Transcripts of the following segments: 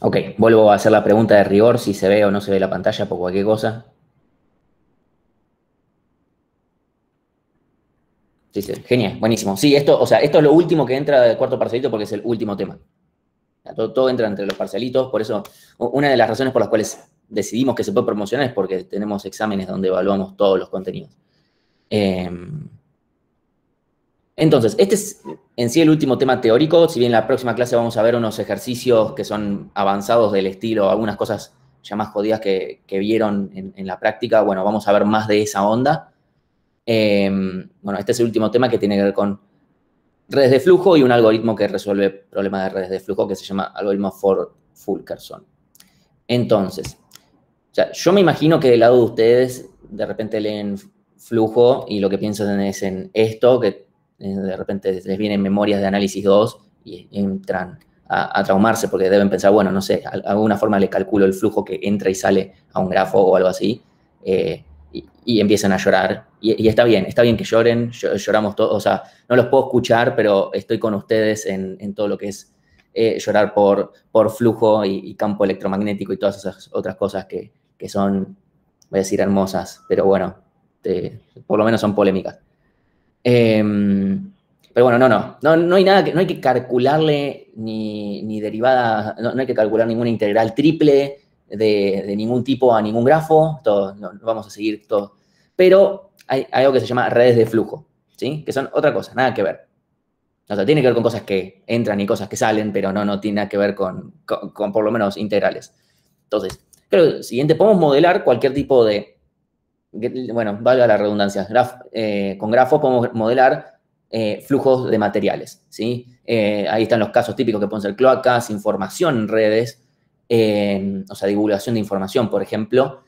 Ok, vuelvo a hacer la pregunta de rigor, si se ve o no se ve la pantalla por cualquier cosa. Sí, sí, genial, buenísimo. Sí, esto, o sea, esto es lo último que entra del cuarto parcelito porque es el último tema. Todo, todo, entra entre los parcelitos, por eso una de las razones por las cuales decidimos que se puede promocionar es porque tenemos exámenes donde evaluamos todos los contenidos. Eh, entonces, este es en sí el último tema teórico, si bien en la próxima clase vamos a ver unos ejercicios que son avanzados del estilo, algunas cosas ya más jodidas que, vieron en, la práctica, bueno, vamos a ver más de esa onda. Em, bueno, este es el último tema que tiene que ver con redes de flujo y un algoritmo que resuelve problemas de redes de flujo que se llama algoritmo Ford-Fulkerson. Entonces, yo me imagino que del lado de ustedes de repente leen flujo y lo que piensan es en esto, que de repente les vienen memorias de análisis 2 y entran a, traumarse porque deben pensar, bueno, no sé, alguna forma le calculo el flujo que entra y sale a un grafo o algo así, eh, y, empiezan a llorar. Y, está bien, está bien que lloren, lloramos todos, o sea, no los puedo escuchar, pero estoy con ustedes en, todo lo que es eh, llorar por, por flujo y, campo electromagnético y todas esas otras cosas que, son, voy a decir, hermosas, pero bueno, por lo menos son polémicas. Em, pero bueno, no, no, no, no hay nada que, no hay que calcularle ni, derivada, no, hay que calcular ninguna integral triple de, ningún tipo a ningún grafo, todo, vamos a seguir todo. Pero hay, algo que se llama redes de flujo, ¿sí? Que son otra cosa, nada que ver. O sea, tiene que ver con cosas que entran y cosas que salen, pero no, no tiene nada que ver con, con, por lo menos integrales. Entonces, creo siguiente, podemos modelar cualquier tipo de, bueno, valga la redundancia, eh, con grafos podemos modelar eh, flujos de materiales, ¿sí? Eh, ahí están los casos típicos que pueden ser cloacas, información en redes, o sea, divulgación de información, por ejemplo,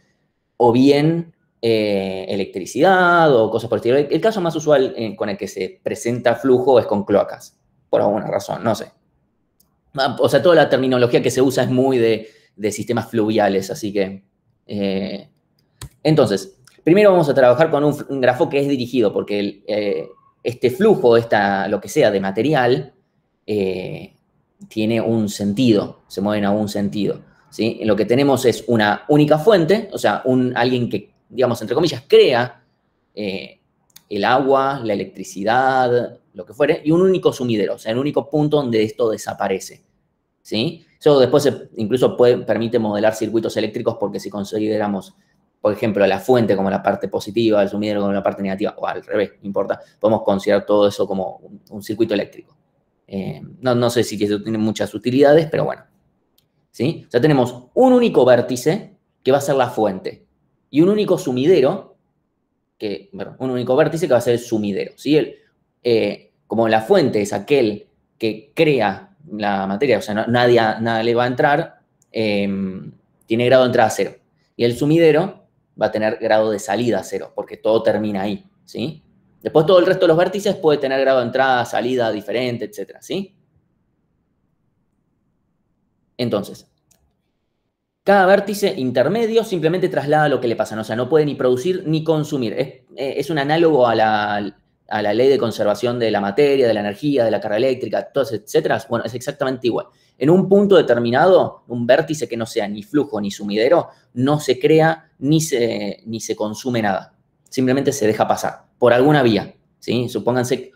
o bien electricidad o cosas por el estilo. El, caso más usual con el que se presenta flujo es con cloacas, por alguna razón, no sé. Ah, o sea, toda la terminología que se usa es muy de, de sistemas fluviales, así que... entonces, Primero vamos a trabajar con un, grafo que es dirigido, porque eh, este flujo, esta, lo que sea de material, eh, tiene un sentido, se mueven a un sentido. ¿sí? Lo que tenemos es una única fuente, o sea, un, alguien que, digamos, entre comillas, crea eh, el agua, la electricidad, lo que fuere, y un único sumidero, o sea, el único punto donde esto desaparece. ¿sí? Eso después incluso puede, permite modelar circuitos eléctricos porque si consideramos por ejemplo, la fuente como la parte positiva, el sumidero como la parte negativa, o al revés, no importa, podemos considerar todo eso como un, circuito eléctrico. Eh, no, sé si eso tiene muchas utilidades, pero bueno. ¿Sí? O sea, tenemos un único vértice, que va a ser la fuente, y un único sumidero, que, un único vértice que va a ser el sumidero. ¿sí? El, eh, como la fuente es aquel que crea la materia, o sea, nadie, nada le va a entrar, eh, tiene grado de entrada cero. Y el sumidero va a tener grado de salida cero, porque todo termina ahí, ¿sí? Después todo el resto de los vértices puede tener grado de entrada, salida diferente, etcétera, ¿sí? Entonces, cada vértice intermedio simplemente traslada lo que le pasa, o sea, no puede ni producir ni consumir. Es, eh, un análogo a la, a la, ley de conservación de la materia, de la energía, de la carga eléctrica, todo, etcétera. Bueno, es exactamente igual. En un punto determinado, un vértice que no sea ni flujo ni sumidero, no se crea ni se, ni se consume nada. Simplemente se deja pasar por alguna vía. ¿sí? Supónganse,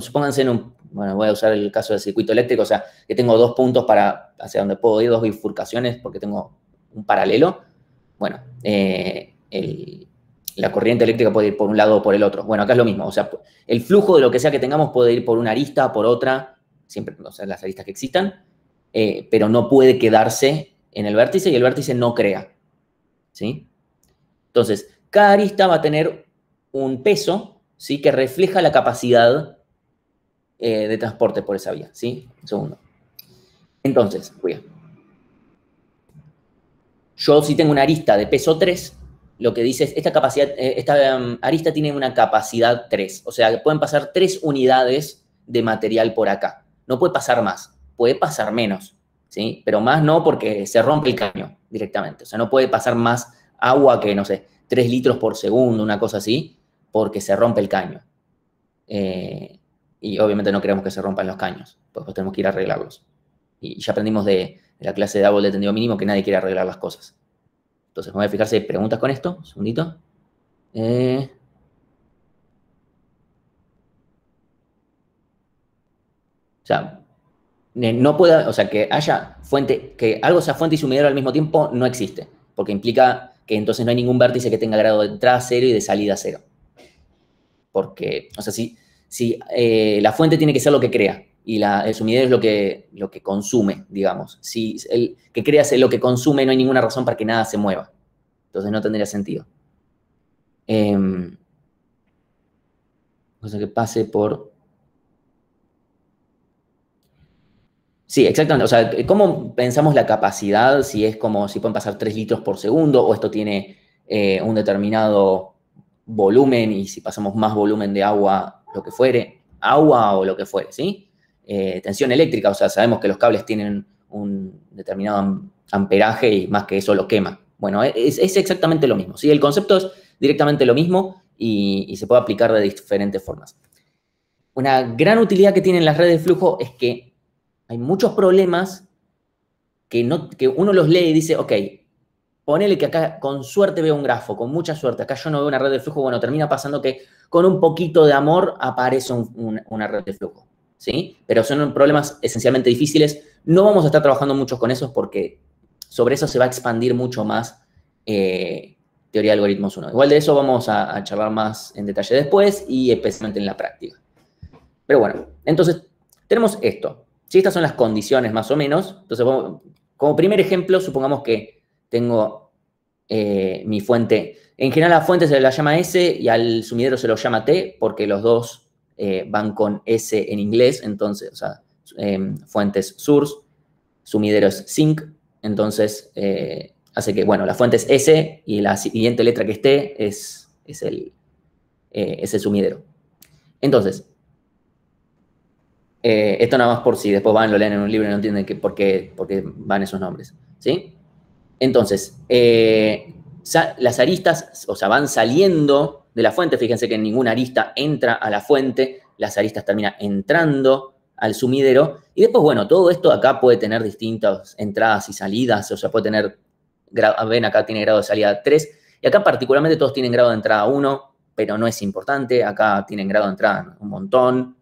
supónganse en un, bueno, voy a usar el caso del circuito eléctrico, o sea, que tengo dos puntos para, hacia donde puedo ir, dos bifurcaciones porque tengo un paralelo. Bueno, eh, la corriente eléctrica puede ir por un lado o por el otro. Bueno, acá es lo mismo, o sea, el flujo de lo que sea que tengamos puede ir por una arista, por otra, siempre, o sea, las aristas que existan, eh, pero no puede quedarse en el vértice y el vértice no crea. ¿sí? Entonces, cada arista va a tener un peso ¿sí? que refleja la capacidad eh, de transporte por esa vía. ¿sí? Un segundo. Entonces, voy Yo si tengo una arista de peso 3, lo que dice es, esta, capacidad, eh, esta um, arista tiene una capacidad 3. O sea, pueden pasar 3 unidades de material por acá. No puede pasar más puede pasar menos, ¿sí? Pero más no porque se rompe el caño directamente. O sea, no puede pasar más agua que, no sé, 3 litros por segundo, una cosa así, porque se rompe el caño. Eh, y obviamente no queremos que se rompan los caños, pues tenemos que ir a arreglarlos. Y ya aprendimos de, la clase de árbol de tendido mínimo que nadie quiere arreglar las cosas. Entonces, voy a fijar si hay preguntas con esto. Un segundito. Eh, o sea, no pueda, o sea, que haya fuente, que algo sea fuente y sumidero al mismo tiempo no existe, porque implica que entonces no hay ningún vértice que tenga grado de entrada cero y de salida cero. Porque, o sea, si, si eh, la fuente tiene que ser lo que crea y el sumidero es lo que, lo que consume, digamos. Si el que crea es lo que consume, no hay ninguna razón para que nada se mueva. Entonces no tendría sentido. Eh, cosa que pase por Sí, exactamente. O sea, ¿cómo pensamos la capacidad? Si es como si pueden pasar 3 litros por segundo o esto tiene eh, un determinado volumen y si pasamos más volumen de agua, lo que fuere, agua o lo que fuere, ¿sí? Eh, tensión eléctrica, o sea, sabemos que los cables tienen un determinado amperaje y más que eso lo quema. Bueno, es, exactamente lo mismo, ¿sí? El concepto es directamente lo mismo y se puede aplicar de diferentes formas. Una gran utilidad que tienen las redes de flujo es que hay muchos problemas que, no, que uno los lee y dice, ok, ponele que acá con suerte veo un grafo, con mucha suerte, acá yo no veo una red de flujo, bueno, termina pasando que con un poquito de amor aparece una red de flujo, ¿sí? Pero son problemas esencialmente difíciles. No vamos a estar trabajando mucho con esos porque sobre eso se va a expandir mucho más eh, teoría de algoritmos 1. Igual de eso vamos a, a charlar más en detalle después y especialmente en la práctica. Pero bueno, entonces tenemos esto. Si estas son las condiciones más o menos, entonces como primer ejemplo, supongamos que tengo eh, mi fuente. En general la fuente se la llama S y al sumidero se lo llama T porque los dos eh, van con S en inglés, entonces, o sea, em, fuentes source, sumidero es sync, entonces eh, hace que, bueno, la fuente es S y la siguiente letra que esté es, es, el, es el sumidero. Entonces, eh, esto nada más por si después van, lo leen en un libro y no entienden por, qué, por, qué, van esos nombres. ¿sí? Entonces, eh, las aristas, o sea, van saliendo de la fuente. Fíjense que ninguna arista entra a la fuente, las aristas terminan entrando al sumidero. Y después, bueno, todo esto acá puede tener distintas entradas y salidas, o sea, puede tener, ven acá tiene grado de salida 3, y acá particularmente todos tienen grado de entrada 1, pero no es importante, acá tienen grado de entrada un montón,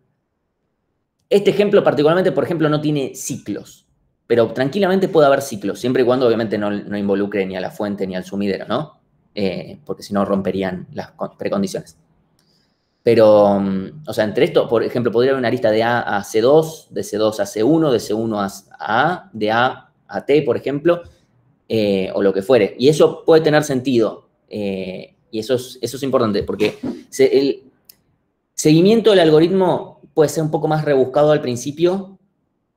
este ejemplo particularmente, por ejemplo, no tiene ciclos, pero tranquilamente puede haber ciclos, siempre y cuando obviamente no, involucre ni a la fuente ni al sumidero, ¿no? Eh, porque si no romperían las precondiciones. Pero, mm, o sea, entre esto, por ejemplo, podría haber una arista de A a C2, de C2 a C1, de C1 a A, de A a T, por ejemplo, eh, o lo que fuere. Y eso puede tener sentido. Eh, y eso es, eso es importante, porque el seguimiento del algoritmo puede ser un poco más rebuscado al principio,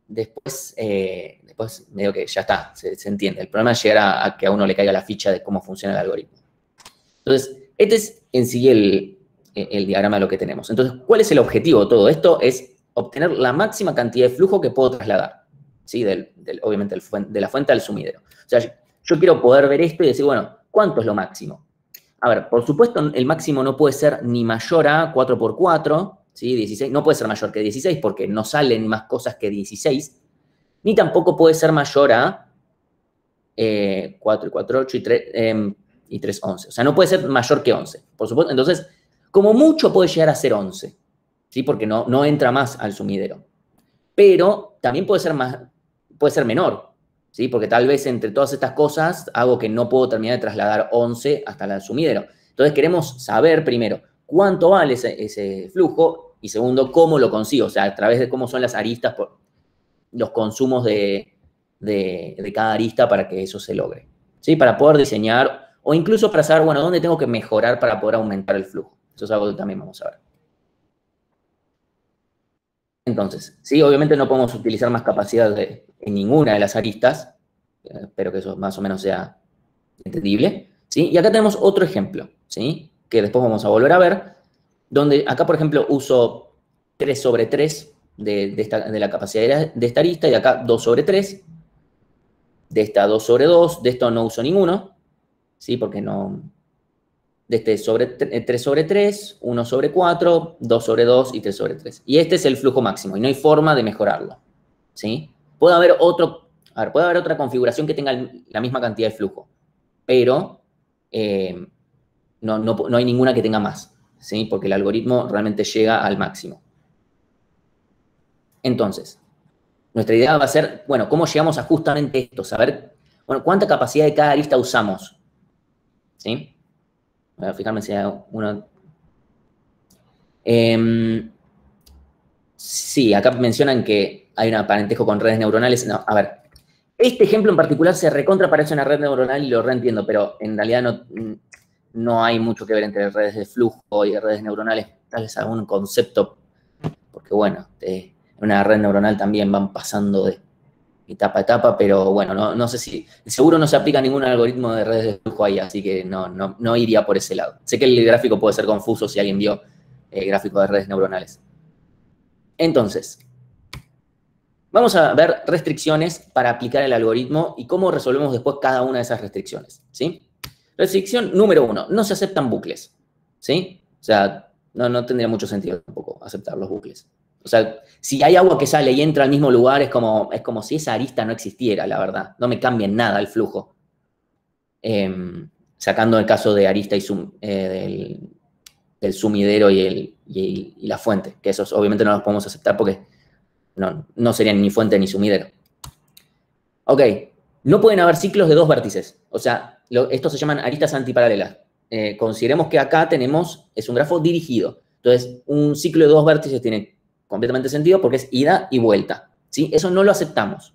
después, eh, después medio que ya está, se, entiende. El problema es llegar a, que a uno le caiga la ficha de cómo funciona el algoritmo. Entonces, este es en sí el, diagrama de lo que tenemos. Entonces, ¿cuál es el objetivo de todo esto? Es obtener la máxima cantidad de flujo que puedo trasladar, ¿sí? Del, obviamente de la fuente al sumidero. O sea, yo quiero poder ver esto y decir, bueno, ¿cuánto es lo máximo? A ver, por supuesto, el máximo no puede ser ni mayor a 4x4, 16, no puede ser mayor que 16 porque no salen más cosas que 16, ni tampoco puede ser mayor a 4 y 4, 8 y 3, eh, y 3, 11. O sea, no puede ser mayor que 11, por supuesto. Entonces, como mucho puede llegar a ser 11, ¿sí? Porque no, no entra más al sumidero. Pero también puede ser, más, puede ser menor, ¿sí? Porque tal vez entre todas estas cosas hago que no puedo terminar de trasladar 11 hasta el sumidero. Entonces queremos saber primero cuánto vale ese, ese flujo y segundo, cómo lo consigo, o sea, a través de cómo son las aristas, por los consumos de, cada arista para que eso se logre. ¿Sí? Para poder diseñar o incluso para saber, bueno, dónde tengo que mejorar para poder aumentar el flujo. Eso es algo que también vamos a ver. Entonces, sí, obviamente no podemos utilizar más capacidad de, en ninguna de las aristas, eh, espero que eso más o menos sea entendible. ¿sí? Y acá tenemos otro ejemplo, ¿sí? que después vamos a volver a ver, donde acá, por ejemplo, uso 3 sobre 3 de, la capacidad de esta arista y acá 2 sobre 3. De esta 2 sobre 2, de esto no uso ninguno, ¿sí? Porque no... De este sobre 3 sobre 3, 1 sobre 4, 2 sobre 2 y 3 sobre 3. Y este es el flujo máximo y no hay forma de mejorarlo, ¿sí? Puede haber otro, A ver, puede haber otra configuración que tenga la misma cantidad de flujo, pero eh, no, no hay ninguna que tenga más, ¿sí? Porque el algoritmo realmente llega al máximo. Entonces, nuestra idea va a ser, bueno, ¿cómo llegamos a justamente esto? Saber, cuánta capacidad de cada arista usamos. ¿Sí? Voy a fijarme si hay uno. Em, sí, acá mencionan que hay un parentesco con redes neuronales. No, a ver, este ejemplo en particular se recontra parece una red neuronal y lo reentiendo, pero en realidad no, no hay mucho que ver entre redes de flujo y redes neuronales. Tal vez algún concepto, porque bueno, en una red neuronal también van pasando de etapa a etapa, pero bueno, no, sé si, seguro no se aplica ningún algoritmo de redes de flujo ahí, así que no, no, iría por ese lado. Sé que el gráfico puede ser confuso si alguien vio el gráfico de redes neuronales. Entonces, vamos a ver restricciones para aplicar el algoritmo y cómo resolvemos después cada una de esas restricciones, ¿sí? Restricción número uno, no se aceptan bucles, ¿sí? O sea, no, no tendría mucho sentido tampoco aceptar los bucles. O sea, si hay agua que sale y entra al mismo lugar, es como, es como si esa arista no existiera, la verdad. No me cambia nada el flujo. Em, sacando el caso de arista y eh, del, sumidero y, el, la fuente, que esos obviamente no los podemos aceptar porque no, serían ni fuente ni sumidero. Ok, no pueden haber ciclos de dos vértices. O sea, estos se llaman aristas antiparalelas. Eh, consideremos que acá tenemos, es un grafo dirigido. Entonces, un ciclo de dos vértices tiene completamente sentido porque es ida y vuelta. ¿sí? Eso no lo aceptamos.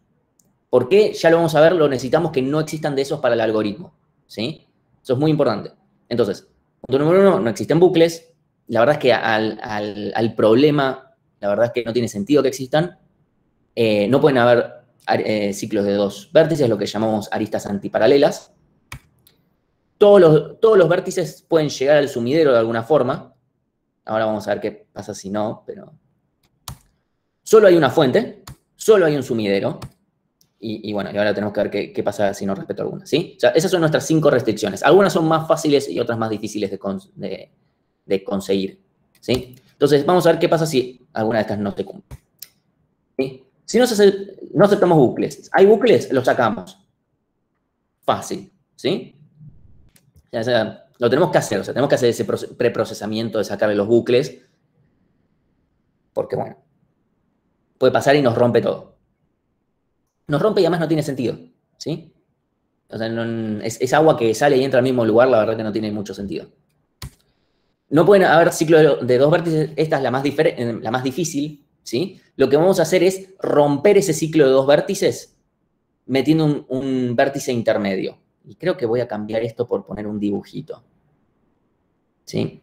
¿Por qué? Ya lo vamos a ver, lo necesitamos que no existan de esos para el algoritmo. ¿sí? Eso es muy importante. Entonces, punto número uno, no existen bucles. La verdad es que al, problema, la verdad es que no tiene sentido que existan. Eh, no pueden haber eh, ciclos de dos vértices, lo que llamamos aristas antiparalelas. Todos los, todos los vértices pueden llegar al sumidero de alguna forma. Ahora vamos a ver qué pasa si no, pero Solo hay una fuente, solo hay un sumidero, y, bueno, ahora tenemos que ver qué, pasa si no respeto alguna, ¿sí? O sea, esas son nuestras cinco restricciones. Algunas son más fáciles y otras más difíciles de, conseguir, ¿sí? Entonces, vamos a ver qué pasa si alguna de estas no se cumple. Si no, no aceptamos bucles, hay bucles, los sacamos. Fácil, ¿sí? Lo tenemos que hacer, o sea, tenemos que hacer ese preprocesamiento de sacarle los bucles, porque bueno, puede pasar y nos rompe todo. Nos rompe y además no tiene sentido, ¿sí? O sea, es, agua que sale y entra al mismo lugar, la verdad que no tiene mucho sentido. No pueden haber ciclos de, dos vértices, esta es la más, eh, la más difícil, ¿sí? Lo que vamos a hacer es romper ese ciclo de dos vértices metiendo un vértice intermedio. Y creo que voy a cambiar esto por poner un dibujito. ¿Sí?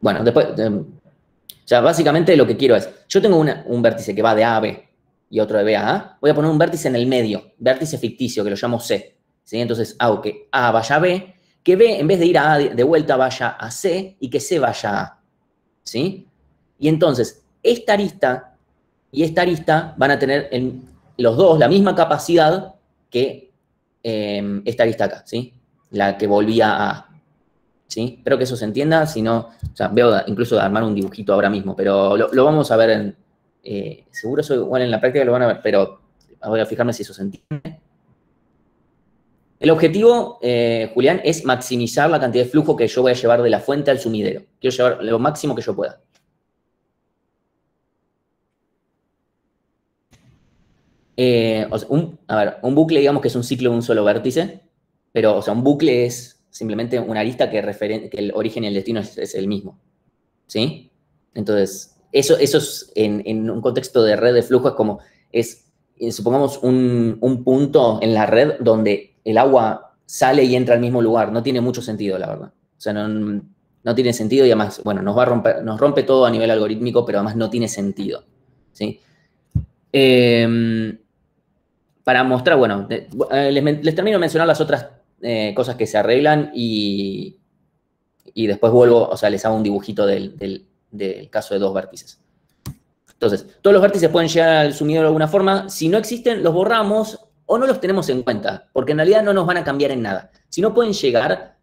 Bueno, después, o sea, básicamente lo que quiero es, yo tengo un vértice que va de A a B y otro de B a A, voy a poner un vértice en el medio, vértice ficticio, que lo llamo C. ¿sí? Entonces hago que A vaya a B, que B, en vez de ir a A de vuelta, vaya a C y que C vaya a A. ¿Sí? Y entonces, esta arista y esta arista van a tener los dos la misma capacidad que em, esta arista acá, ¿sí? La que volvía a A. ¿sí? Espero que eso se entienda, si no, o sea, veo incluso de armar un dibujito ahora mismo, pero lo, vamos a ver en, eh, seguro eso igual en la práctica lo van a ver, pero voy a fijarme si eso se entiende. El objetivo, eh, Julián, es maximizar la cantidad de flujo que yo voy a llevar de la fuente al sumidero. Quiero llevar lo máximo que yo pueda. Eh, un, a ver, un bucle, digamos que es un ciclo de un solo vértice, pero, o sea, un bucle es simplemente una lista que, el origen y el destino es, el mismo. ¿Sí? Entonces, eso, eso es en, un contexto de red de flujo es como, es, eh, supongamos, un, punto en la red donde el agua sale y entra al mismo lugar. No tiene mucho sentido, la verdad. O sea, no, tiene sentido y además, bueno, nos va a romper, nos rompe todo a nivel algorítmico, pero además no tiene sentido. ¿sí? Em, para mostrar, bueno, eh, les, termino de mencionar las otras eh, cosas que se arreglan y, y después vuelvo, o sea, les hago un dibujito del, caso de dos vértices. Entonces, todos los vértices pueden llegar al sumidero de alguna forma. Si no existen, los borramos o no los tenemos en cuenta, porque en realidad no nos van a cambiar en nada. Si no pueden llegar,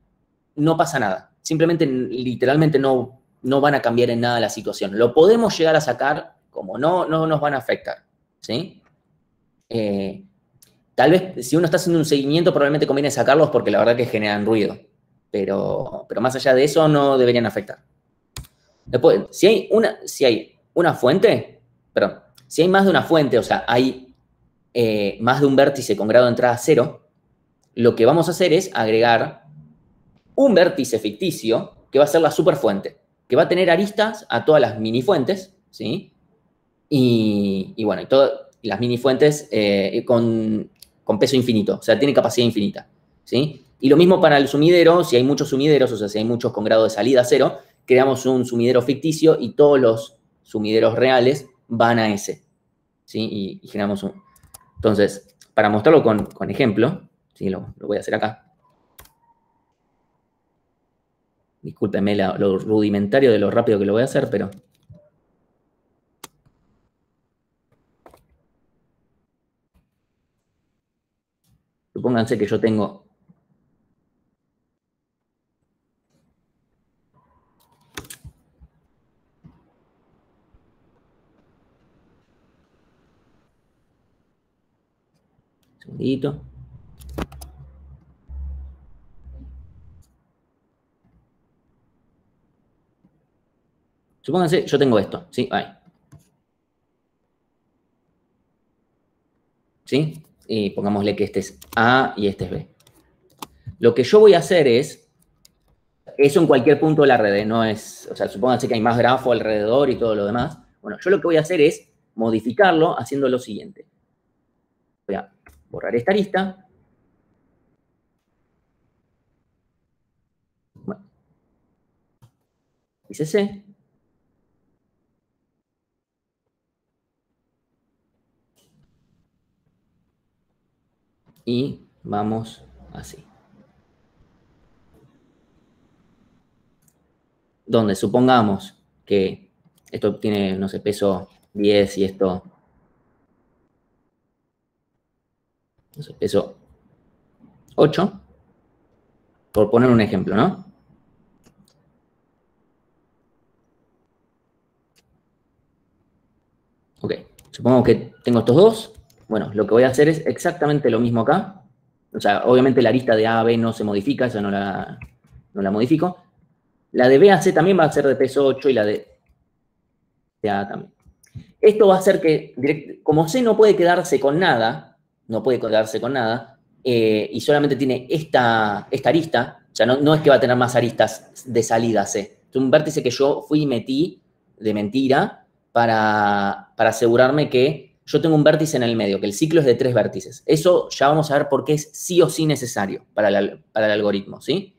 no pasa nada. Simplemente, literalmente, no, no van a cambiar en nada la situación. Lo podemos llegar a sacar, como no, no nos van a afectar. ¿sí? Eh, Tal vez si uno está haciendo un seguimiento, probablemente conviene sacarlos porque la verdad que generan ruido. Pero, pero más allá de eso, no deberían afectar. Después, si hay una, si hay una fuente, perdón, si hay más de una fuente, o sea, hay eh, más de un vértice con grado de entrada cero, lo que vamos a hacer es agregar un vértice ficticio que va a ser la superfuente, que va a tener aristas a todas las mini fuentes, ¿sí? Y, bueno, y todas las mini fuentes eh, con, peso infinito, o sea, tiene capacidad infinita, ¿sí? Y lo mismo para el sumidero, si hay muchos sumideros, o sea, si hay muchos con grado de salida cero, creamos un sumidero ficticio y todos los sumideros reales van a ese, ¿sí? Y, generamos un... Entonces, para mostrarlo con, ejemplo, ¿sí? Lo, lo voy a hacer acá. Discúlpenme lo rudimentario de lo rápido que lo voy a hacer, pero... Supónganse que yo tengo... Un segundito. Supónganse, yo tengo esto, ¿sí? Ahí. ¿Sí? Y pongámosle que este es A y este es B. Lo que yo voy a hacer es, eso en cualquier punto de la red, ¿eh? no es, o sea, supónganse que hay más grafo alrededor y todo lo demás. Bueno, yo lo que voy a hacer es modificarlo haciendo lo siguiente. Voy a borrar esta lista. Bueno. Dice C. y vamos así. Donde supongamos que esto tiene, no sé, peso 10 y esto, no sé, peso 8, por poner un ejemplo, ¿no? Ok, supongo que tengo estos dos, bueno, lo que voy a hacer es exactamente lo mismo acá. O sea, obviamente la lista de A a B no se modifica, eso no la, la modifico. La de B a C también va a ser de peso 8 y la de, A también. Esto va a hacer que, como C no puede quedarse con nada, no puede quedarse con nada, eh, y solamente tiene esta, esta arista, o sea, no, no, es que va a tener más aristas de salida C. Es un vértice que yo fui y metí de mentira para, para asegurarme que yo tengo un vértice en el medio, que el ciclo es de tres vértices. Eso ya vamos a ver por qué es sí o sí necesario para el, algoritmo, ¿sí?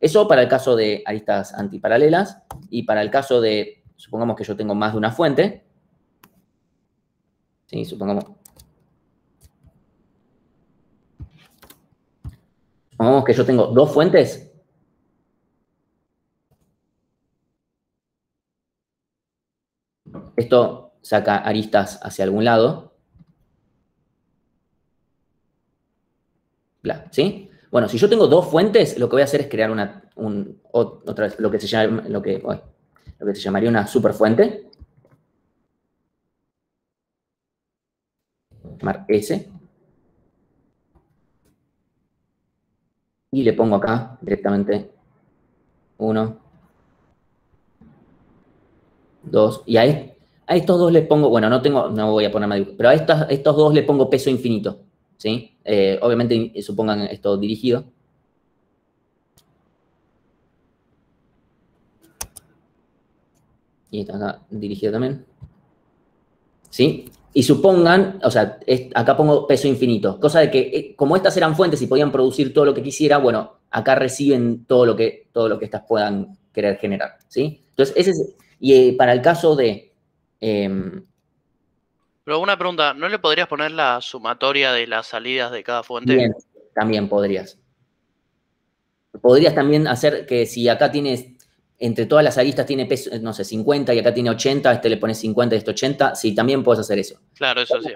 Eso para el caso de aristas antiparalelas y para el caso de, supongamos que yo tengo más de una fuente, ¿sí? Supongamos, supongamos que yo tengo dos fuentes, esto saca aristas hacia algún lado. ¿Sí? Bueno, si yo tengo dos fuentes, lo que voy a hacer es crear una, otra vez, lo que se llama, lo que, se llamaría una superfuente. Llamar S. Y le pongo acá directamente uno, dos, y ahí a estos dos les pongo, bueno, no tengo, no voy a poner más, pero a estos, dos les pongo peso infinito, ¿sí? Eh, obviamente supongan esto dirigido. Y está acá dirigido también. ¿Sí? Y supongan, o sea, acá pongo peso infinito, cosa de que eh, como estas eran fuentes y podían producir todo lo que quisiera, bueno, acá reciben todo lo que, todo lo que estas puedan querer generar, ¿sí? Entonces, ese es, y eh, para el caso de Em, Pero una pregunta, ¿no le podrías poner la sumatoria de las salidas de cada fuente? Bien, también podrías. Podrías también hacer que si acá tienes, entre todas las aristas tiene peso, no sé, 50 y acá tiene 80, este le pones 50 y este 80, sí, también puedes hacer eso. Claro, eso sí.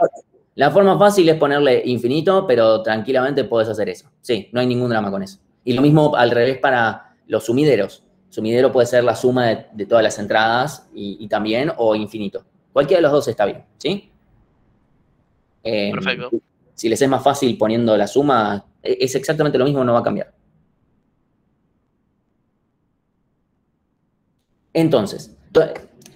La forma fácil es ponerle infinito, pero tranquilamente puedes hacer eso. Sí, no hay ningún drama con eso. Y lo mismo al revés para los sumideros. Sumidero puede ser la suma de, todas las entradas y, también, o infinito. Cualquiera de los dos está bien, ¿sí? Em, Perfecto. si les es más fácil poniendo la suma, e, es exactamente lo mismo, no va a cambiar. Entonces,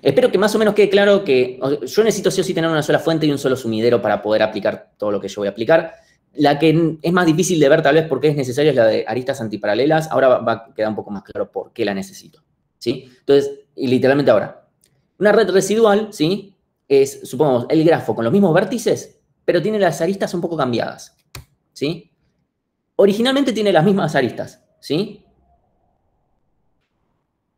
espero que más o menos quede claro que yo necesito sí o sí tener una sola fuente y un solo sumidero para poder aplicar todo lo que yo voy a aplicar. La que es más difícil de ver tal vez porque es necesaria es la de aristas antiparalelas. Ahora va, a quedar un poco más claro por qué la necesito. ¿sí? Entonces, literalmente ahora, una red residual, ¿sí? Es, supongamos, el grafo con los mismos vértices, pero tiene las aristas un poco cambiadas, ¿sí? Originalmente tiene las mismas aristas, ¿sí?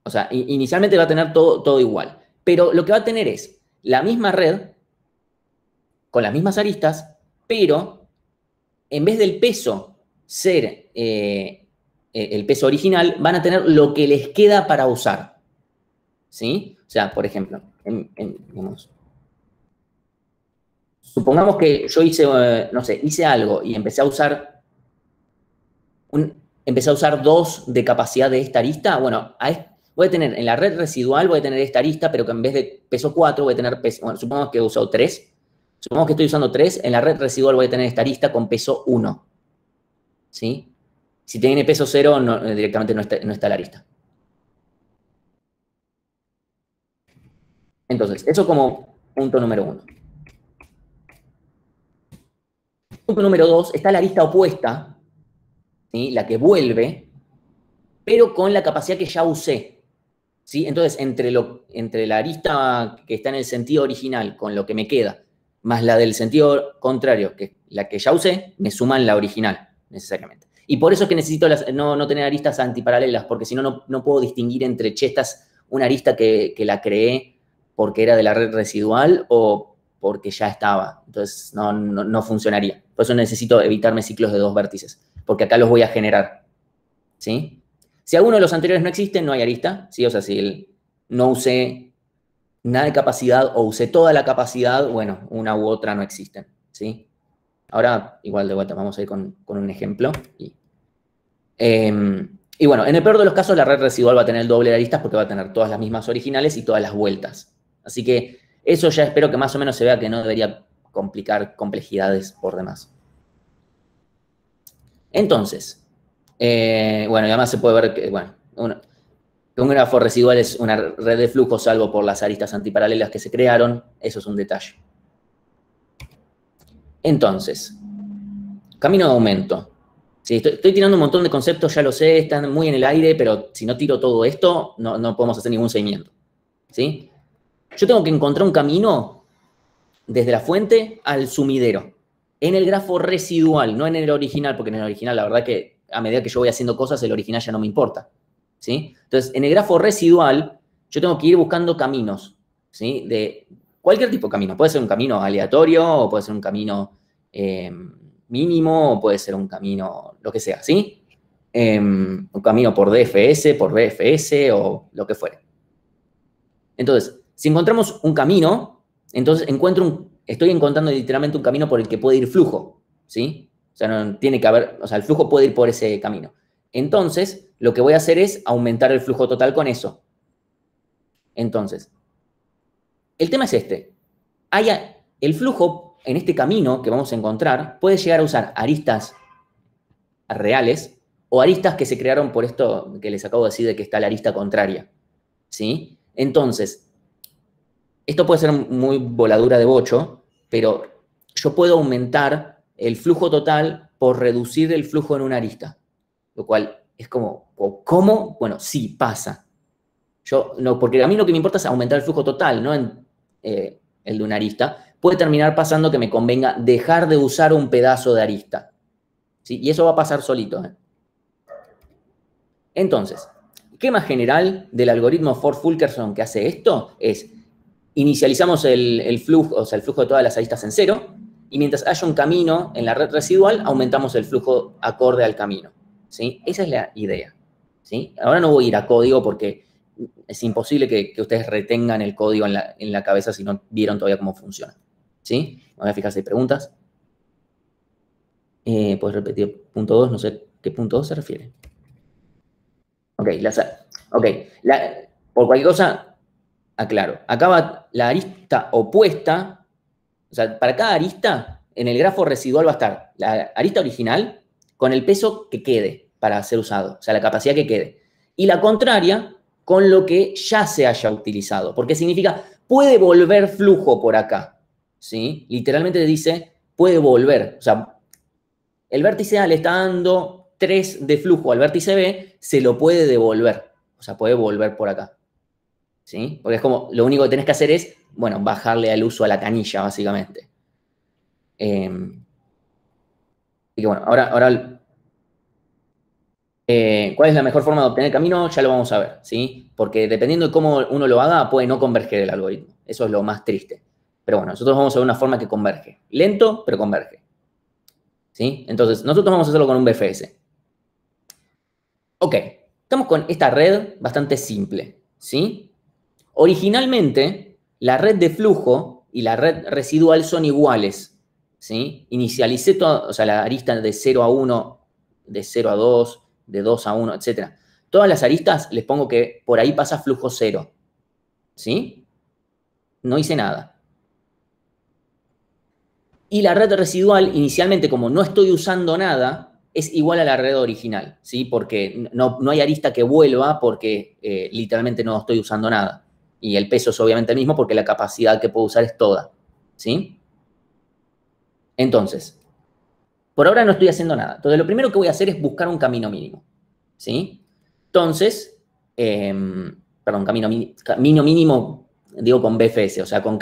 O sea, inicialmente va a tener todo, todo igual. Pero lo que va a tener es la misma red con las mismas aristas, pero en vez del peso ser eh, el peso original, van a tener lo que les queda para usar. ¿Sí? O sea, por ejemplo, supongamos que yo hice, eh, no sé, hice algo y empecé a usar un, empecé a usar dos de capacidad de esta arista, bueno, voy a tener en la red residual, voy a tener esta arista, pero que en vez de peso 4 voy a tener peso, bueno, supongamos que he usado 3, supongamos que estoy usando 3, en la red residual voy a tener esta arista con peso 1. ¿Sí? Si tiene peso 0, eh, directamente no está, no está la arista. Entonces, eso como punto número 1. Punto número 2, está la arista opuesta, ¿sí? la que vuelve, pero con la capacidad que ya usé. Entonces, entre, lo, entre la arista que está en el sentido original con lo que me queda, más la del sentido contrario, que la que ya usé, me suman la original, necesariamente. Y por eso es que necesito no, tener aristas antiparalelas, porque si no, no puedo distinguir entre, chestas una arista que, la creé porque era de la red residual o porque ya estaba. Entonces, no, no funcionaría. Por eso necesito evitarme ciclos de dos vértices, porque acá los voy a generar. ¿Sí? Si alguno de los anteriores no existe, no hay arista, ¿sí? O sea, si no usé nada de capacidad o usé toda la capacidad, bueno, una u otra no existen, ¿sí? Ahora, igual de vuelta, vamos a ir con, un ejemplo. Em, y, bueno, en el peor de los casos, la red residual va a tener el doble de aristas porque va a tener todas las mismas originales y todas las vueltas. Así que eso ya espero que más o menos se vea que no debería complicar complejidades por demás. Entonces, eh, bueno, y además se puede ver que, bueno, un grafo residual es una red de flujo salvo por las aristas antiparalelas que se crearon. Eso es un detalle. Entonces, camino de aumento. estoy, tirando un montón de conceptos, ya lo sé, están muy en el aire, pero si no tiro todo esto, no, podemos hacer ningún seguimiento. ¿sí? Yo tengo que encontrar un camino desde la fuente al sumidero. En el grafo residual, no en el original, porque en el original la verdad que a medida que yo voy haciendo cosas, el original ya no me importa. Entonces, en el grafo residual, yo tengo que ir buscando caminos. De cualquier tipo de camino. Puede ser un camino aleatorio, o puede ser un camino eh, mínimo, o puede ser un camino, lo que sea. Em, un camino por DFS, por BFS, o lo que fuere. Entonces, si encontramos un camino, entonces encuentro un, estoy encontrando literalmente un camino por el que puede ir flujo. O sea, tiene que haber, o sea, el flujo puede ir por ese camino. Entonces, lo que voy a hacer es aumentar el flujo total con eso. Entonces, el tema es este. Haya, el flujo en este camino que vamos a encontrar puede llegar a usar aristas reales o aristas que se crearon por esto que les acabo de decir de que está la arista contraria. ¿Sí? Entonces, esto puede ser muy voladura de bocho, pero yo puedo aumentar el flujo total por reducir el flujo en una arista. Lo cual es como, ¿cómo? Bueno, sí, pasa. Yo, no, porque a mí lo que me importa es aumentar el flujo total, no en eh, el de una arista. Puede terminar pasando que me convenga dejar de usar un pedazo de arista. ¿sí? Y eso va a pasar solito. ¿eh? Entonces, ¿qué más general del algoritmo Ford-Fulkerson que hace esto? Es, inicializamos el, el, flujo, o sea, el flujo de todas las aristas en cero, y mientras haya un camino en la red residual, aumentamos el flujo acorde al camino. ¿Sí? Esa es la idea. ¿sí? Ahora no voy a ir a código porque es imposible que, ustedes retengan el código en la, cabeza si no vieron todavía cómo funciona. ¿sí? voy a fijar si hay preguntas. Eh, ¿Puedes repetir punto 2? No sé qué punto 2 se refiere. Ok, la, ok. por cualquier cosa, aclaro. Acá va la arista opuesta o sea, para cada arista, en el grafo residual va a estar la arista original con el peso que quede para ser usado, o sea, la capacidad que quede. Y la contraria con lo que ya se haya utilizado, porque significa puede volver flujo por acá, ¿sí? Literalmente dice puede volver, o sea, el vértice A le está dando 3 de flujo al vértice B, se lo puede devolver, o sea, puede volver por acá, ¿sí? Porque es como, lo único que tenés que hacer es, bueno, bajarle al uso a la canilla, básicamente. Eh, y que bueno, ahora, ahora eh, ¿Cuál es la mejor forma de obtener camino? Ya lo vamos a ver, ¿sí? Porque dependiendo de cómo uno lo haga, puede no converger el algoritmo. Eso es lo más triste. Pero bueno, nosotros vamos a ver una forma que converge. Lento, pero converge. ¿Sí? Entonces, nosotros vamos a hacerlo con un BFS. Ok, estamos con esta red bastante simple, ¿sí? Originalmente, la red de flujo y la red residual son iguales, ¿sí? Inicialicé toda, o sea, la arista de 0 a 1, de 0 a 2, de 2 a 1, etc. Todas las aristas les pongo que por ahí pasa flujo cero. ¿Sí? No hice nada. Y la red residual, inicialmente, como no estoy usando nada, es igual a la red original, ¿sí? Porque no, no hay arista que vuelva porque eh, literalmente no estoy usando nada. Y el peso es obviamente el mismo porque la capacidad que puedo usar es toda, ¿sí? Entonces, por ahora no estoy haciendo nada. Entonces, lo primero que voy a hacer es buscar un camino mínimo. ¿Sí? Entonces, em, perdón, camino, mínimo, digo con BFS, o sea, con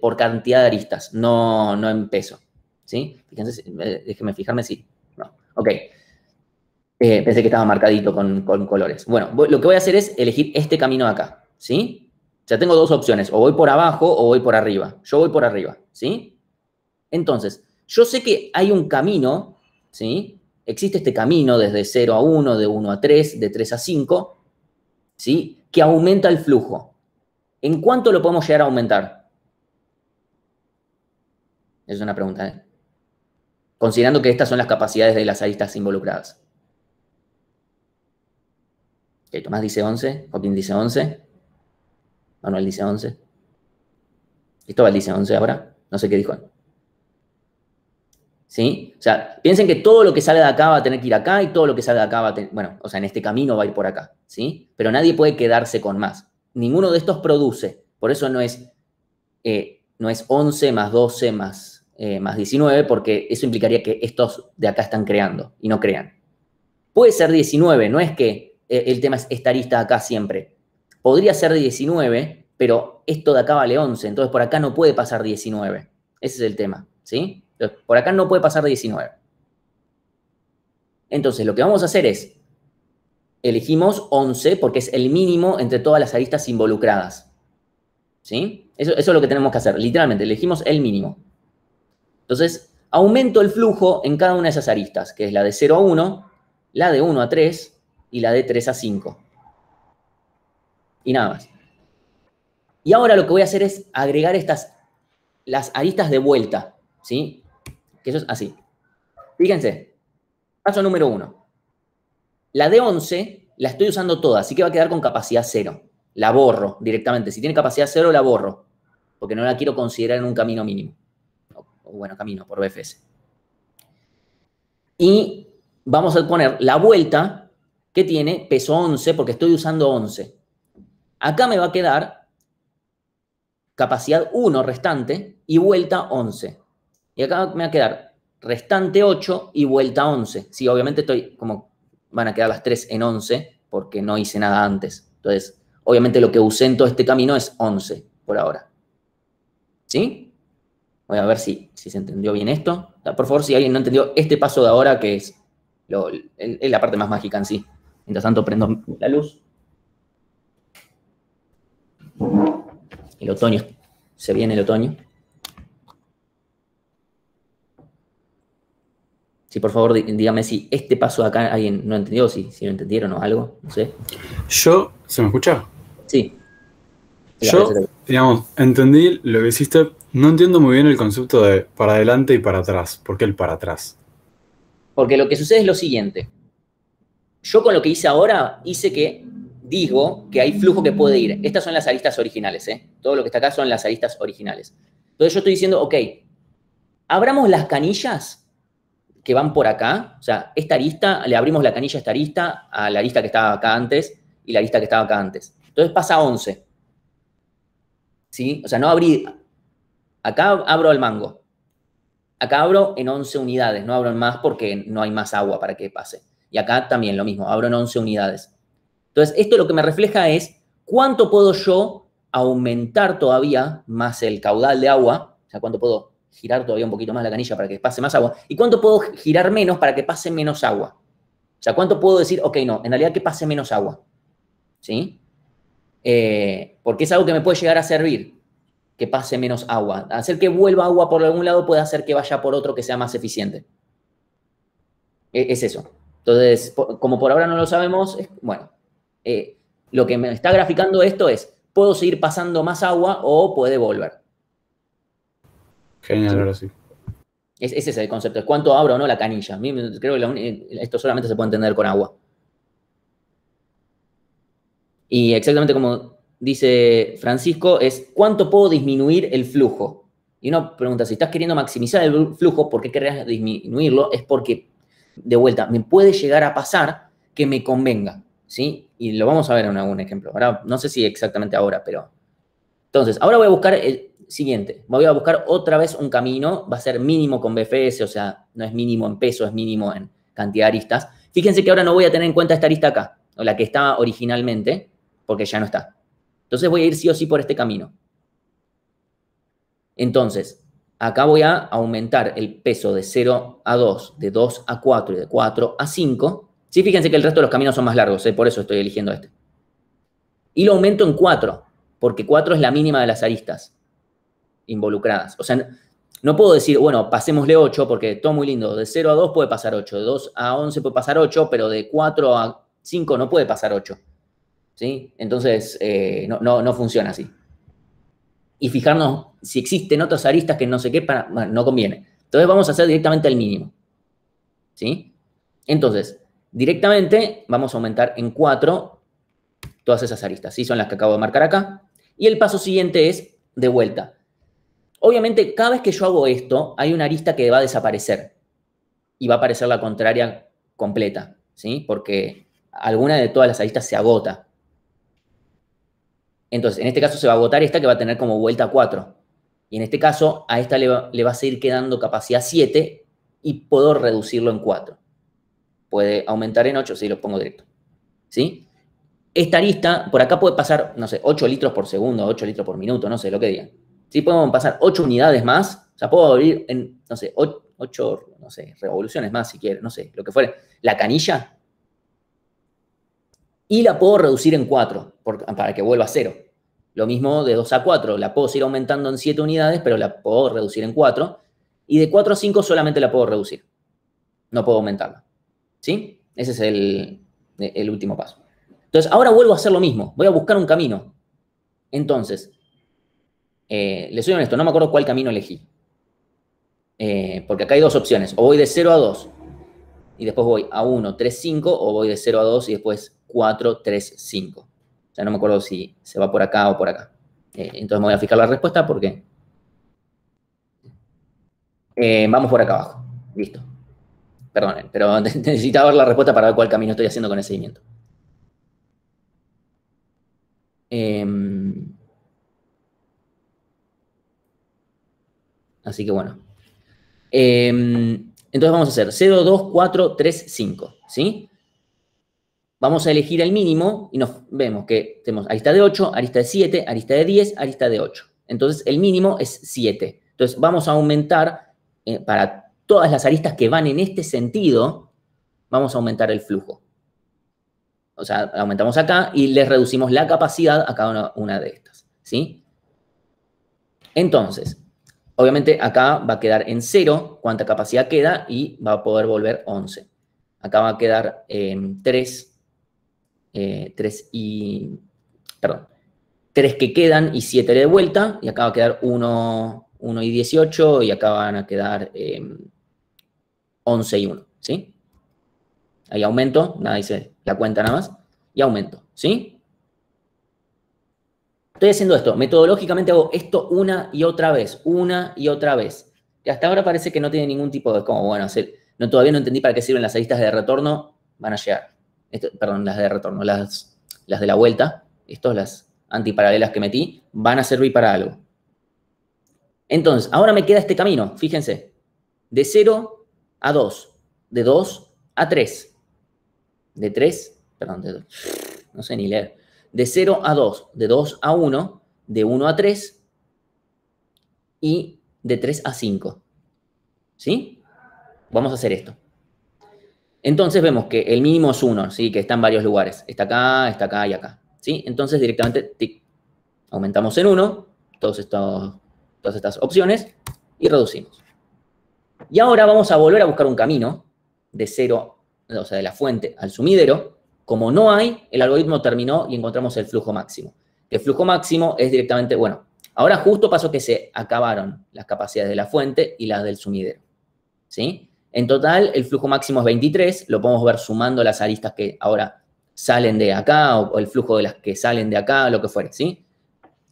por cantidad de aristas, no, no en peso. ¿Sí? Fíjense, eh, déjenme fijarme si. No. Ok. Eh, pensé que estaba marcadito con, colores. Bueno, lo que voy a hacer es elegir este camino de acá. ¿Sí? Sea, tengo dos opciones. O voy por abajo o voy por arriba. Yo voy por arriba. ¿Sí? Entonces, yo sé que hay un camino, ¿sí? Existe este camino desde 0 a 1, de 1 a 3, de 3 a 5, ¿sí? Que aumenta el flujo. ¿En cuánto lo podemos llegar a aumentar? Es una pregunta, ¿eh? Considerando que estas son las capacidades de las aristas involucradas. Tomás dice 11, Joaquín dice 11, Manuel dice 11. Cristóbal dice 11 ahora, no sé qué dijo. ¿Sí? O sea, piensen que todo lo que sale de acá va a tener que ir acá y todo lo que sale de acá va a tener, bueno, o sea, en este camino va a ir por acá, ¿sí? Pero nadie puede quedarse con más. Ninguno de estos produce, por eso no es, eh, no es 11 más 12 más, eh, más 19, porque eso implicaría que estos de acá están creando y no crean. Puede ser 19, no es que eh, el tema es esta lista acá siempre. Podría ser 19, pero esto de acá vale 11, entonces por acá no puede pasar 19. Ese es el tema, ¿sí? Por acá no puede pasar de 19. Entonces, lo que vamos a hacer es, elegimos 11 porque es el mínimo entre todas las aristas involucradas. ¿Sí? Eso, eso es lo que tenemos que hacer. Literalmente, elegimos el mínimo. Entonces, aumento el flujo en cada una de esas aristas, que es la de 0 a 1, la de 1 a 3 y la de 3 a 5. Y nada más. Y ahora lo que voy a hacer es agregar estas, las aristas de vuelta, ¿sí? Que eso es así. Fíjense, paso número uno. La de 11 la estoy usando toda, así que va a quedar con capacidad cero. La borro directamente. Si tiene capacidad cero, la borro, porque no la quiero considerar en un camino mínimo. O, bueno, camino por BFS. Y vamos a poner la vuelta que tiene peso 11, porque estoy usando 11. Acá me va a quedar capacidad 1 restante y vuelta 11. Y acá me va a quedar restante 8 y vuelta 11. Sí, obviamente estoy como van a quedar las 3 en 11 porque no hice nada antes. Entonces, obviamente lo que usé en todo este camino es 11 por ahora. ¿Sí? Voy a ver si, si se entendió bien esto. Por favor, si alguien no entendió este paso de ahora, que es, es la parte más mágica en sí. Mientras tanto, prendo la luz. El otoño, se viene el otoño. Si por favor dígame si este paso de acá alguien no entendió, si, si lo entendieron o algo, no sé. Yo, ¿se me escucha? Sí. Yo, digamos, entendí lo que hiciste. No entiendo muy bien el concepto de para adelante y para atrás. ¿Por qué el para atrás? Porque lo que sucede es lo siguiente. Yo con lo que hice ahora, hice que digo que hay flujo que puede ir. Estas son las aristas originales, ¿eh? Todo lo que está acá son las aristas originales. Entonces yo estoy diciendo, ok, abramos las canillas que van por acá, o sea, esta arista, le abrimos la canilla a esta arista, a la arista que estaba acá antes y la arista que estaba acá antes. Entonces pasa 11. ¿Sí? O sea, no abrí, acá abro el mango. Acá abro en 11 unidades, no abro en más porque no hay más agua para que pase. Y acá también lo mismo, abro en 11 unidades. Entonces, esto lo que me refleja es cuánto puedo yo aumentar todavía más el caudal de agua, o sea, cuánto puedo girar todavía un poquito más la canilla para que pase más agua, y cuánto puedo girar menos para que pase menos agua. O sea, cuánto puedo decir, ok, no, en realidad que pase menos agua. ¿Sí? Eh, porque es algo que me puede llegar a servir, que pase menos agua. Hacer que vuelva agua por algún lado puede hacer que vaya por otro que sea más eficiente. E, es eso. Entonces, como por ahora no lo sabemos, bueno, eh, lo que me está graficando esto es, ¿puedo seguir pasando más agua o puede volver? Genial, ahora sí. ese es el concepto, es cuánto abro o no la canilla. creo que esto solamente se puede entender con agua. Y exactamente como dice Francisco, es cuánto puedo disminuir el flujo. Y uno pregunta, si estás queriendo maximizar el flujo, ¿por qué querrías disminuirlo? Es porque, de vuelta, me puede llegar a pasar que me convenga, ¿sí? Y lo vamos a ver en algún ejemplo. Ahora, no sé si exactamente ahora, pero... Entonces, ahora voy a buscar el, siguiente, voy a buscar otra vez un camino, va a ser mínimo con BFS, o sea, no es mínimo en peso, es mínimo en cantidad de aristas. Fíjense que ahora no voy a tener en cuenta esta arista acá, o la que estaba originalmente, porque ya no está. Entonces voy a ir sí o sí por este camino. Entonces, acá voy a aumentar el peso de 0 a 2, de 2 a 4 y de 4 a 5. Sí, fíjense que el resto de los caminos son más largos, ¿eh? por eso estoy eligiendo este. Y lo aumento en 4, porque 4 es la mínima de las aristas involucradas. O sea, no puedo decir, bueno, pasémosle 8 porque todo muy lindo. De 0 a 2 puede pasar 8, de 2 a 11 puede pasar 8, pero de 4 a 5 no puede pasar 8. ¿Sí? Entonces, eh, no, no, funciona así. Y fijarnos si existen otras aristas que no sé qué, para, no conviene. Entonces vamos a hacer directamente el mínimo. ¿Sí? Entonces, directamente vamos a aumentar en 4 todas esas aristas. ¿sí? Son las que acabo de marcar acá. Y el paso siguiente es de vuelta. Obviamente, cada vez que yo hago esto, hay una arista que va a desaparecer y va a aparecer la contraria completa, ¿sí? Porque alguna de todas las aristas se agota. Entonces, en este caso se va a agotar esta que va a tener como vuelta 4. Y en este caso, a esta le va, a seguir quedando capacidad 7 y puedo reducirlo en 4. Puede aumentar en 8 si lo pongo directo. ¿Sí? Esta arista, por acá puede pasar, no sé, 8 litros por segundo, 8 litros por minuto, no sé, lo que digan. ¿Sí? Podemos pasar 8 unidades más, o sea, puedo abrir en, no sé, 8, no sé, revoluciones más si quiere, no sé, lo que fuere, la canilla, y la puedo reducir en 4 para que vuelva a 0. Lo mismo de 2 a 4, la puedo seguir aumentando en 7 unidades, pero la puedo reducir en 4, y de 4 a 5 solamente la puedo reducir, no puedo aumentarla. ¿Sí? Ese es el, el último paso. Entonces, ahora vuelvo a hacer lo mismo, voy a buscar un camino. Entonces, eh, les soy honesto, no me acuerdo cuál camino elegí. Eh, porque acá hay dos opciones. O voy de 0 a 2 y después voy a 1, 3, 5, o voy de 0 a 2 y después 4, 3, 5. O sea, no me acuerdo si se va por acá o por acá. Eh, entonces me voy a fijar la respuesta porque... vamos por acá abajo. Listo. Perdonen, pero necesitaba ver la respuesta para ver cuál camino estoy haciendo con el seguimiento. Eh, Así que bueno. Em, entonces vamos a hacer 0, 2, 4, 3, 5. ¿Sí? Vamos a elegir el mínimo y nos vemos que tenemos arista de 8, arista de 7, arista de 10, arista de 8. Entonces el mínimo es 7. Entonces vamos a aumentar eh, para todas las aristas que van en este sentido, vamos a aumentar el flujo. O sea, aumentamos acá y le reducimos la capacidad a cada una, una de estas. ¿Sí? Entonces, Obviamente acá va a quedar en 0 cuánta capacidad queda y va a poder volver 11. Acá va a quedar en 3, 3 y, perdón, 3 que quedan y 7 de vuelta, y acá va a quedar 1, 1 y 18, y acá van a quedar 11 em, y 1, ¿sí? Ahí aumento, nada dice la cuenta nada más, y aumento, ¿sí? Estoy haciendo esto, metodológicamente hago esto una y otra vez, una y otra vez. que hasta ahora parece que no tiene ningún tipo de, como, bueno, no, todavía no entendí para qué sirven las aristas de retorno, van a llegar. perdón, las de retorno, las, las de la vuelta, estas, las antiparalelas que metí, van a servir para algo. Entonces, ahora me queda este camino, fíjense, de 0 a 2, de 2 a 3, de 3, perdón, de, no sé ni leer, de 0 a 2, de 2 a 1, de 1 a 3 y de 3 a 5. ¿Sí? Vamos a hacer esto. Entonces vemos que el mínimo es 1, ¿sí? que está en varios lugares. Está acá, está acá y acá. ¿sí? Entonces directamente tic, aumentamos en 1 todos estos, todas estas opciones y reducimos. Y ahora vamos a volver a buscar un camino de 0, o sea, de la fuente al sumidero. Como no hay, el algoritmo terminó y encontramos el flujo máximo. El flujo máximo es directamente, bueno, ahora justo pasó que se acabaron las capacidades de la fuente y las del sumidero. ¿Sí? En total, el flujo máximo es 23, lo podemos ver sumando las aristas que ahora salen de acá o, el flujo de las que salen de acá, lo que fuere, ¿sí?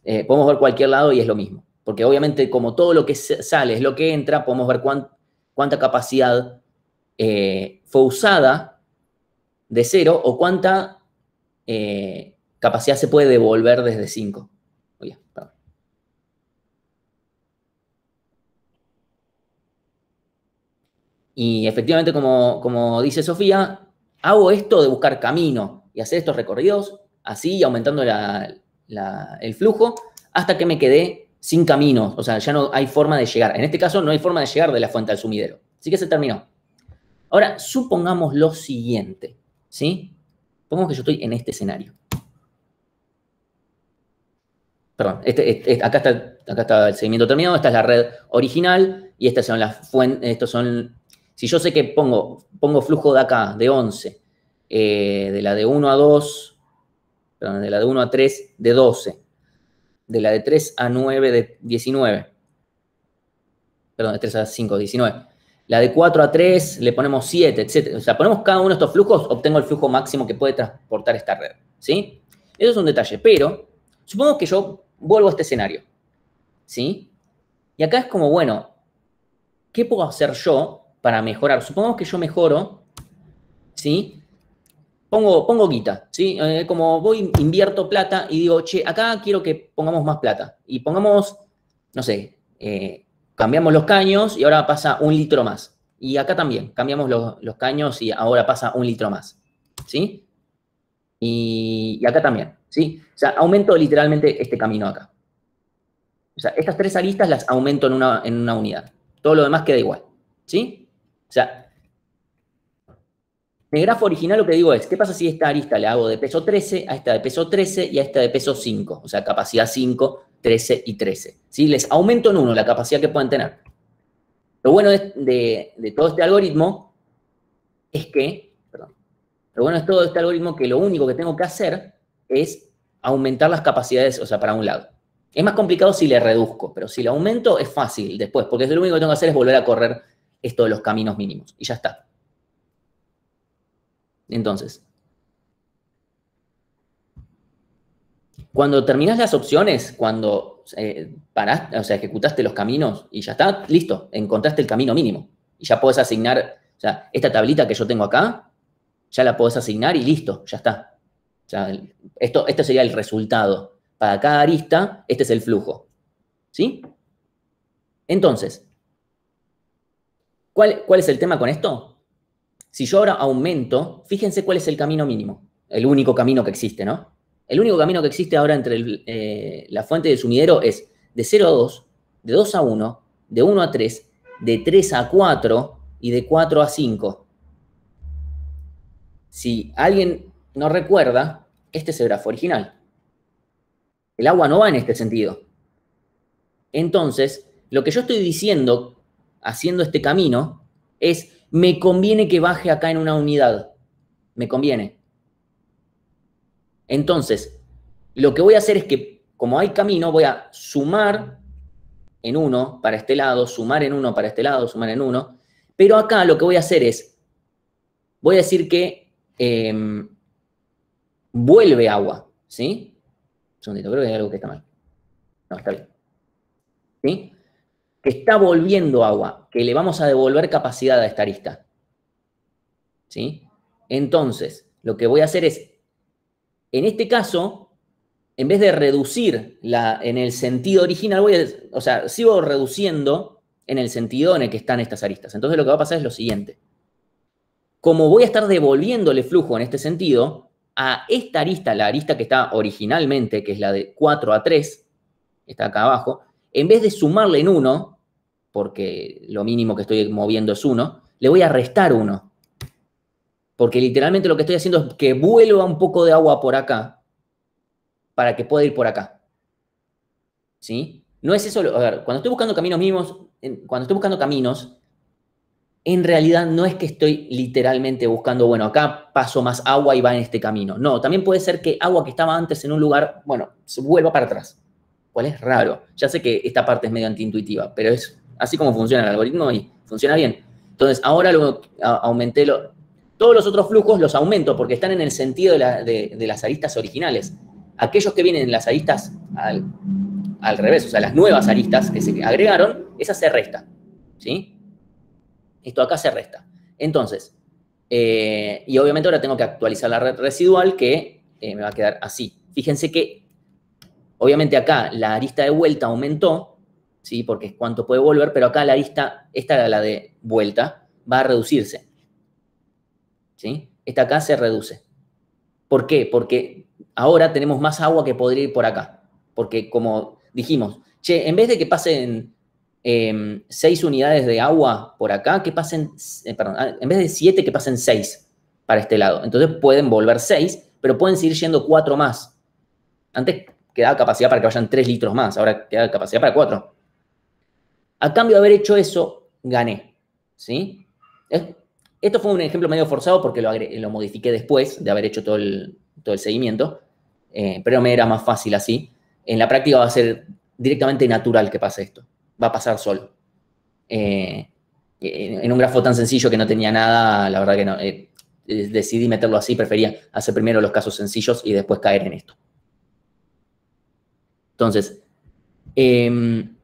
Eh, podemos ver cualquier lado y es lo mismo. Porque obviamente como todo lo que sale es lo que entra, podemos ver cuánta capacidad eh, fue usada de cero o cuánta eh, capacidad se puede devolver desde 5. Y efectivamente, como, dice Sofía, hago esto de buscar camino y hacer estos recorridos, así aumentando el flujo, hasta que me quedé sin camino. O sea, ya no hay forma de llegar. En este caso, no hay forma de llegar de la fuente al sumidero. Así que se terminó. Ahora, supongamos lo siguiente, ¿sí? Supongamos que yo estoy en este escenario. Perdón, este, este, acá, está, acá está el seguimiento terminado, esta es la red original y estas son las fuentes, estos son, si yo sé que pongo, pongo flujo de acá, de 11, eh, de la de 1 a 2, perdón, de la de 1 a 3, de 12, de la de 3 a 9, de 19, perdón, de 3 a 5, 19, la de 4 a 3 le ponemos 7, etc. O sea, ponemos cada uno de estos flujos, obtengo el flujo máximo que puede transportar esta red. ¿Sí? Eso es un detalle. Pero, supongo que yo vuelvo a este escenario. ¿Sí? Y acá es como, bueno, ¿qué puedo hacer yo para mejorar? Supongamos que yo mejoro, ¿sí? Pongo, pongo guita, ¿sí? Eh, como voy, invierto plata y digo, che, acá quiero que pongamos más plata. Y pongamos, no sé, eh, cambiamos los caños y ahora pasa un litro más. Y acá también, cambiamos los, caños y ahora pasa un litro más. ¿Sí? Y, acá también, ¿sí? O sea, aumento literalmente este camino acá. O sea, estas tres aristas las aumento en una, en una unidad. Todo lo demás queda igual. ¿Sí? O sea, en el grafo original lo que digo es, ¿qué pasa si esta arista le hago de peso 13, a esta de peso 13 y a esta de peso 5? O sea, capacidad 5 13 y 13. ¿sí? Les aumento en uno la capacidad que pueden tener. Lo bueno de, todo este algoritmo es que, perdón, lo bueno de todo este algoritmo que lo único que tengo que hacer es aumentar las capacidades, o sea, para un lado. Es más complicado si le reduzco, pero si le aumento es fácil después, porque lo único que tengo que hacer es volver a correr esto de los caminos mínimos y ya está. Entonces, Cuando terminas las opciones, cuando eh, o sea, ejecutaste los caminos y ya está, listo, encontraste el camino mínimo. Y ya puedes asignar, o sea, esta tablita que yo tengo acá, ya la puedes asignar y listo, ya está. O sea, esto, esto sería el resultado. Para cada arista, este es el flujo. ¿Sí? Entonces, ¿cuál, ¿cuál es el tema con esto? Si yo ahora aumento, fíjense cuál es el camino mínimo, el único camino que existe, ¿no? El único camino que existe ahora entre eh, la fuente y el sumidero es de 0 a 2, de 2 a 1, de 1 a 3, de 3 a 4 y de 4 a 5. Si alguien no recuerda, este es el grafo original. El agua no va en este sentido. Entonces, lo que yo estoy diciendo, haciendo este camino, es, me conviene que baje acá en una unidad. Me conviene. Entonces, lo que voy a hacer es que, como hay camino, voy a sumar en uno para este lado, sumar en uno para este lado, sumar en uno. Pero acá lo que voy a hacer es, voy a decir que em, vuelve agua, ¿sí? Un segundito, creo que hay algo que está mal. No, está bien. ¿Sí? que está volviendo agua, que le vamos a devolver capacidad a esta arista. ¿Sí? Entonces, lo que voy a hacer es, en este caso, en vez de reducir la, en el sentido original, voy a, o sea, sigo reduciendo en el sentido en el que están estas aristas. Entonces lo que va a pasar es lo siguiente. Como voy a estar devolviéndole flujo en este sentido, a esta arista, la arista que está originalmente, que es la de 4 a 3, está acá abajo, en vez de sumarle en 1, porque lo mínimo que estoy moviendo es 1, le voy a restar 1. Porque literalmente lo que estoy haciendo es que vuelva un poco de agua por acá para que pueda ir por acá. ¿Sí? No es eso, a ver, cuando estoy buscando caminos mínimos, cuando estoy buscando caminos, en realidad no es que estoy literalmente buscando, bueno, acá paso más agua y va en este camino. No, también puede ser que agua que estaba antes en un lugar, bueno, vuelva para atrás. ¿Cuál es raro? Ya sé que esta parte es medio antiintuitiva, pero es así como funciona el algoritmo y funciona bien. Entonces, ahora lo, aumenté lo, todos los otros flujos los aumento porque están en el sentido de, las aristas originales. Aquellos que vienen en las aristas al, al revés, o sea, las nuevas aristas que se agregaron, esa se resta, ¿sí? Esto acá se resta. Entonces, eh, y obviamente ahora tengo que actualizar la red residual que eh, me va a quedar así. Fíjense que, obviamente acá la arista de vuelta aumentó, ¿sí? Porque es cuánto puede volver, pero acá la arista, esta era la de vuelta, va a reducirse. Esta acá se reduce. ¿Por qué? Porque ahora tenemos más agua que podría ir por acá. Porque como dijimos, che, en vez de que pasen eh, seis unidades de agua por acá, que pasen, eh, perdón, ah, en vez de siete, que pasen seis para este lado. Entonces pueden volver seis, pero pueden seguir yendo cuatro más. Antes quedaba capacidad para que vayan tres litros más, ahora queda capacidad para cuatro. A cambio de haber hecho eso, gané. ¿Sí? Esto fue un ejemplo medio forzado porque lo, lo modifiqué después de haber hecho todo el, todo el seguimiento, eh, pero me era más fácil así. En la práctica va a ser directamente natural que pase esto va a pasar solo. Eh, en un grafo tan sencillo que no tenía nada, la verdad que no. Eh, decidí meterlo así, prefería hacer primero los casos sencillos y después caer en esto. Entonces, em,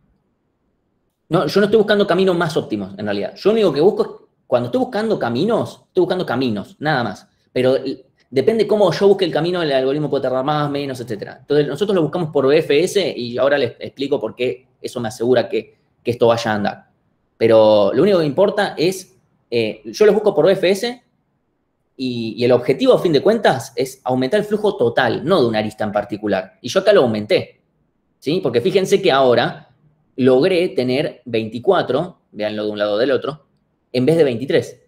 no, yo no estoy buscando caminos más óptimos, en realidad. Yo lo único que busco es, cuando estoy buscando caminos, estoy buscando caminos, nada más. Pero depende cómo yo busque el camino, el algoritmo puede tardar más, menos, etc. Entonces, nosotros lo buscamos por BFS y ahora les explico por qué eso me asegura que, esto vaya a andar. Pero lo único que importa es, eh, yo lo busco por BFS y, el objetivo, a fin de cuentas, es aumentar el flujo total, no de una arista en particular. Y yo acá lo aumenté, ¿sí? Porque fíjense que ahora logré tener 24, veanlo de un lado del otro, en vez de 23.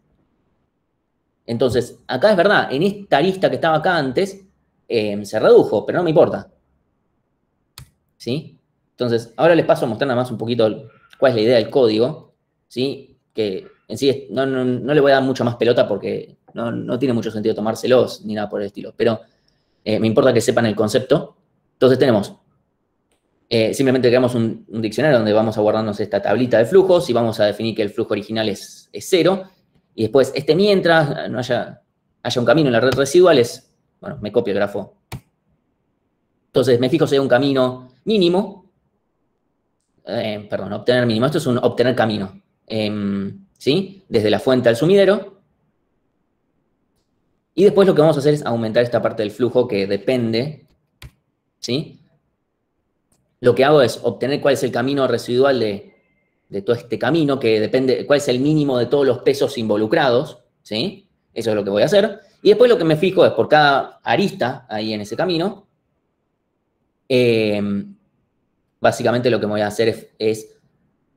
Entonces, acá es verdad, en esta arista que estaba acá antes, eh, se redujo, pero no me importa. ¿Sí? Entonces, ahora les paso a mostrar nada más un poquito cuál es la idea del código, ¿sí? Que en sí no, le voy a dar mucha más pelota porque no, tiene mucho sentido tomárselos ni nada por el estilo, pero eh, me importa que sepan el concepto. Entonces tenemos, eh, simplemente creamos un, diccionario donde vamos a guardarnos esta tablita de flujos y vamos a definir que el flujo original es, cero y después, este mientras no haya, haya un camino en la red residual es, bueno, me copio el grafo. Entonces, me fijo si hay un camino mínimo. Eh, perdón, obtener mínimo. Esto es un obtener camino. Em, ¿Sí? Desde la fuente al sumidero. Y después lo que vamos a hacer es aumentar esta parte del flujo que depende. ¿Sí? Lo que hago es obtener cuál es el camino residual de de todo este camino, que depende, cuál es el mínimo de todos los pesos involucrados, ¿sí? Eso es lo que voy a hacer. Y después lo que me fijo es por cada arista ahí en ese camino, em, básicamente lo que voy a hacer es,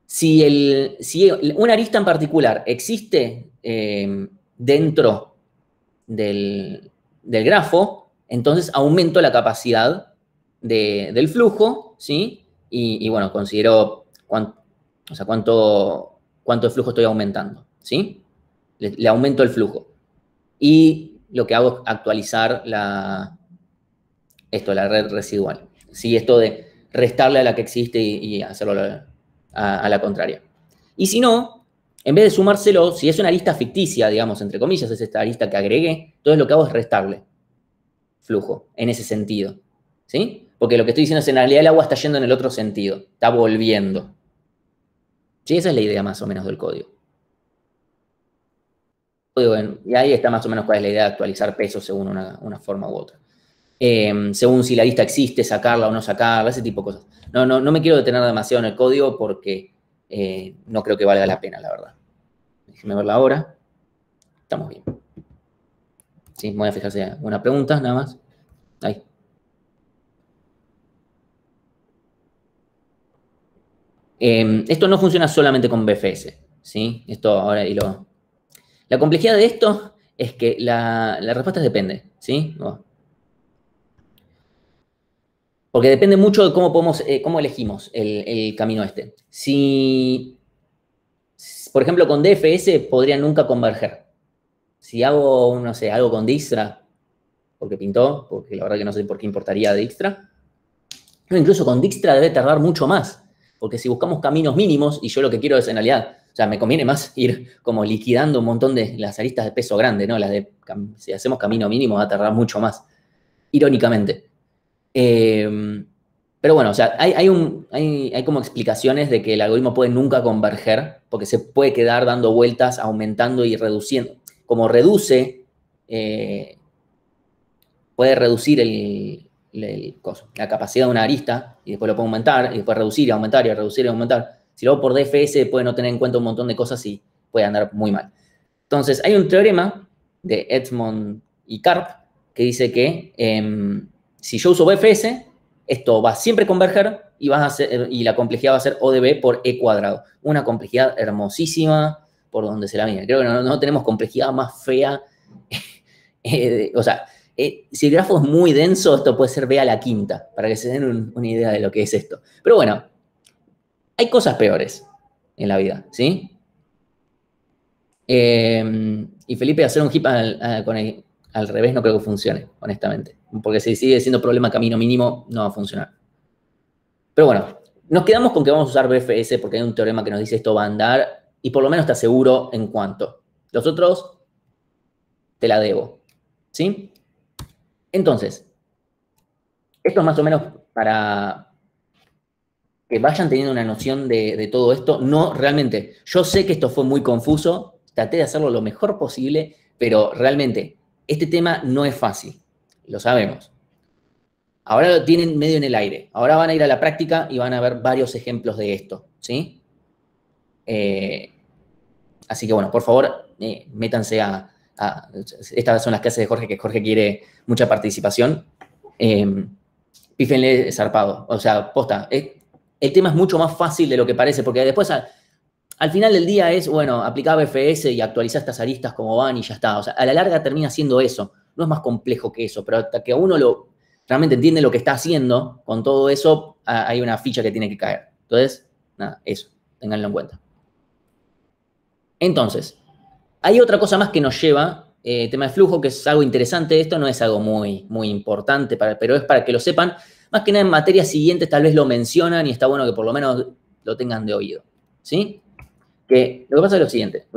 si, el, si una arista en particular existe em, dentro del, grafo, entonces aumento la capacidad del flujo, ¿sí? Y, bueno, considero cuánto, o cuánto, cuánto flujo estoy aumentando, ¿sí? Le, aumento el flujo. Y lo que hago es actualizar la, esto, la red residual. ¿sí? Esto de restarle a la que existe y, hacerlo a, la contraria. Y si no, en vez de sumárselo, si es una lista ficticia, digamos, entre comillas, es esta lista que agregué, entonces lo que hago es restarle flujo en ese sentido. ¿Sí? Porque lo que estoy diciendo es en realidad el agua está yendo en el otro sentido, está volviendo. Sí, esa es la idea más o menos del código. y ahí está más o menos cuál es la idea de actualizar pesos según una, forma u otra. Em, según si la lista existe, sacarla o no sacarla, ese tipo de cosas. No, no, no me quiero detener demasiado en el código porque eh, no creo que valga la pena, la verdad. Déjenme verla ahora. Estamos bien. Sí, voy a fijarse una pregunta, nada más. Ahí. Em, esto no funciona solamente con BFS, ¿sí? Esto ahora y lo... La complejidad de esto es que la, respuesta depende, ¿sí? Porque depende mucho de cómo, podemos, eh, cómo elegimos el, camino este. Si, por ejemplo, con DFS podría nunca converger. Si hago, no sé, algo con Dijkstra, porque pintó, porque la verdad que no sé por qué importaría Dijkstra. No, incluso con Dijkstra debe tardar mucho más, porque si buscamos caminos mínimos, y yo lo que quiero es en realidad, o sea, me conviene más ir como liquidando un montón de las aristas de peso grande, ¿no? Las de, si hacemos camino mínimo va a tardar mucho más, irónicamente. Em, pero bueno, o sea, hay, un, hay, como explicaciones de que el algoritmo puede nunca converger, porque se puede quedar dando vueltas, aumentando y reduciendo. Como reduce, eh, puede reducir el, la capacidad de una arista, y después lo puede aumentar, y después reducir y aumentar y reducir y aumentar. Si luego por DFS puede no tener en cuenta un montón de cosas y puede andar muy mal. Entonces, hay un teorema de Edmond y Karp que dice que em, si yo uso BFS, esto va siempre a converger y, va a ser, y la complejidad va a ser ODB por E cuadrado. Una complejidad hermosísima por donde se la mire. Creo que no, tenemos complejidad más fea. Eh, o sea, eh, si el grafo es muy denso, esto puede ser B a la quinta, para que se den una idea de lo que es esto. Pero bueno, hay cosas peores en la vida, ¿sí? Eh, y Felipe, hacer un hip el, al revés no creo que funcione, honestamente. Porque si sigue siendo problema camino mínimo, no va a funcionar. Pero bueno, nos quedamos con que vamos a usar BFS porque hay un teorema que nos dice esto va a andar y por lo menos está seguro en cuanto. Los otros, te la debo. ¿Sí? Entonces, esto es más o menos para que vayan teniendo una noción de, todo esto. No, realmente, yo sé que esto fue muy confuso, traté de hacerlo lo mejor posible, pero realmente este tema no es fácil, lo sabemos. Ahora lo tienen medio en el aire. Ahora van a ir a la práctica y van a ver varios ejemplos de esto, ¿sí? Eh, así que bueno, por favor, eh, métanse a, Estas son las clases de Jorge, que Jorge quiere mucha participación. Eh, pífenle zarpado. O sea, posta. el tema es mucho más fácil de lo que parece, porque después al final del día es, bueno, aplicar BFS y actualizar estas aristas como van y ya está. O sea, a la larga termina siendo eso. No es más complejo que eso, pero hasta que uno lo realmente entiende lo que está haciendo, con todo eso hay una ficha que tiene que caer. Entonces, nada, eso, tenganlo en cuenta. Entonces, hay otra cosa más que nos lleva, eh, tema de flujo, que es algo interesante. Esto no es algo muy, muy importante, pero es para que lo sepan. Más que nada en materias siguientes tal vez lo mencionan y está bueno que por lo menos lo tengan de oído. ¿Sí? Que lo que pasa es lo siguiente.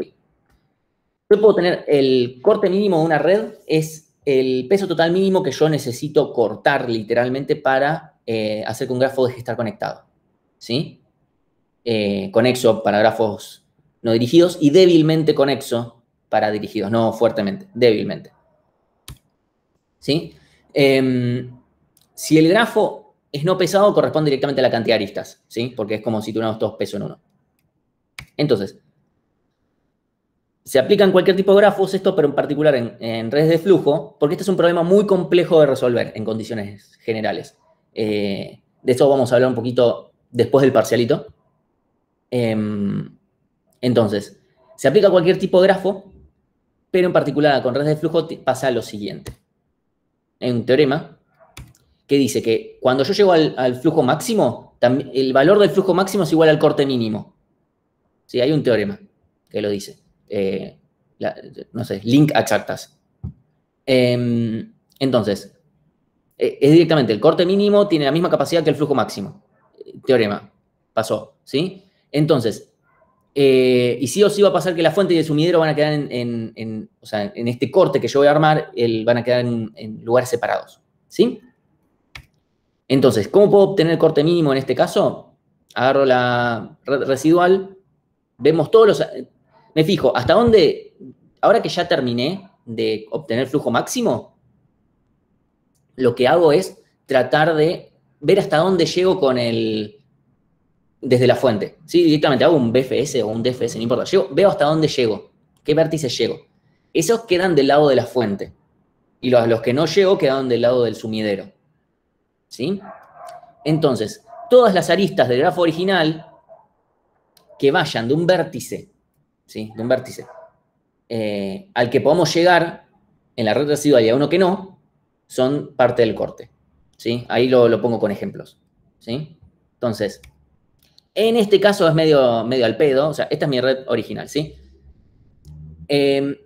Yo puedo tener el corte mínimo de una red, es el peso total mínimo que yo necesito cortar literalmente para eh, hacer que un grafo deje de estar conectado. ¿Sí? Eh, conexo para grafos no dirigidos y débilmente conexo para dirigidos, no fuertemente, débilmente. ¿Sí? Em, si el grafo es no pesado, corresponde directamente a la cantidad de aristas, ¿sí? Porque es como si tuviéramos dos pesos en uno. Entonces, se aplica en cualquier tipo de grafos esto, pero en particular en, redes de flujo, porque este es un problema muy complejo de resolver en condiciones generales. Eh, de eso vamos a hablar un poquito después del parcialito. Em, entonces, se aplica a cualquier tipo de grafo, pero en particular con redes de flujo pasa lo siguiente. Hay un teorema que dice que cuando yo llego al, flujo máximo, el valor del flujo máximo es igual al corte mínimo. Sí, hay un teorema que lo dice. Eh, no sé, link a chartas. Em, entonces, eh, es directamente el corte mínimo tiene la misma capacidad que el flujo máximo. Teorema. Pasó, ¿sí? Entonces, eh, y sí o sí va a pasar que la fuente y el sumidero van a quedar en, o sea, en este corte que yo voy a armar, el, van a quedar en, lugares separados, ¿sí? Entonces, ¿cómo puedo obtener corte mínimo en este caso? Agarro la residual Vemos todos los... Me fijo, hasta dónde, ahora que ya terminé de obtener flujo máximo, lo que hago es tratar de ver hasta dónde llego con el, desde la fuente. ¿sí? Directamente hago un BFS o un DFS, no importa. veo hasta dónde llego, qué vértices llego. Esos quedan del lado de la fuente. Y los, los que no llego quedan del lado del sumidero. ¿Sí? Entonces, todas las aristas del grafo original que vayan de un vértice, ¿sí? De un vértice, eh, al que podamos llegar en la red residual y a uno que no, son parte del corte. ¿sí? Ahí lo, lo pongo con ejemplos. ¿sí? Entonces, en este caso es medio, medio al pedo, o sea, esta es mi red original, ¿sí? Em,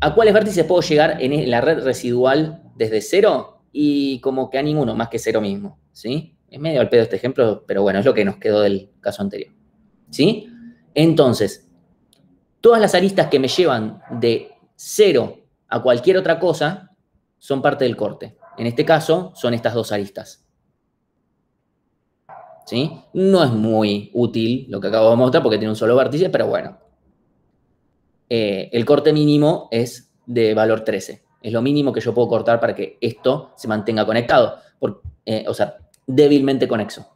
¿A cuáles vértices puedo llegar en la red residual desde cero? Y como que a ninguno, más que cero mismo, ¿sí? Es medio al pedo este ejemplo, pero bueno, es lo que nos quedó del caso anterior, ¿sí? Entonces, todas las aristas que me llevan de cero a cualquier otra cosa son parte del corte. En este caso, son estas dos aristas. No es muy útil lo que acabo de mostrar porque tiene un solo vértice, pero bueno. Eh, el corte mínimo es de valor 13. Es lo mínimo que yo puedo cortar para que esto se mantenga conectado. Eh, o sea, débilmente conexo.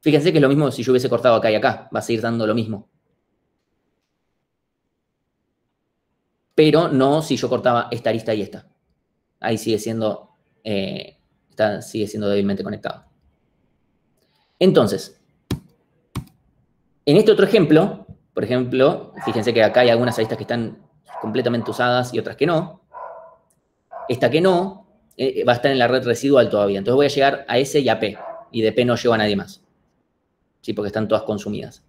Fíjense que es lo mismo si yo hubiese cortado acá y acá. Va a seguir dando lo mismo. Pero no si yo cortaba esta arista y esta. Ahí sigue siendo, eh, sigue siendo débilmente conectado. Entonces, en este otro ejemplo, por ejemplo, fíjense que acá hay algunas aristas que están completamente usadas y otras que no. Esta que no eh, va a estar en la red residual todavía. Entonces voy a llegar a S y a P. Y de P no llego a nadie más. ¿Sí? Porque están todas consumidas.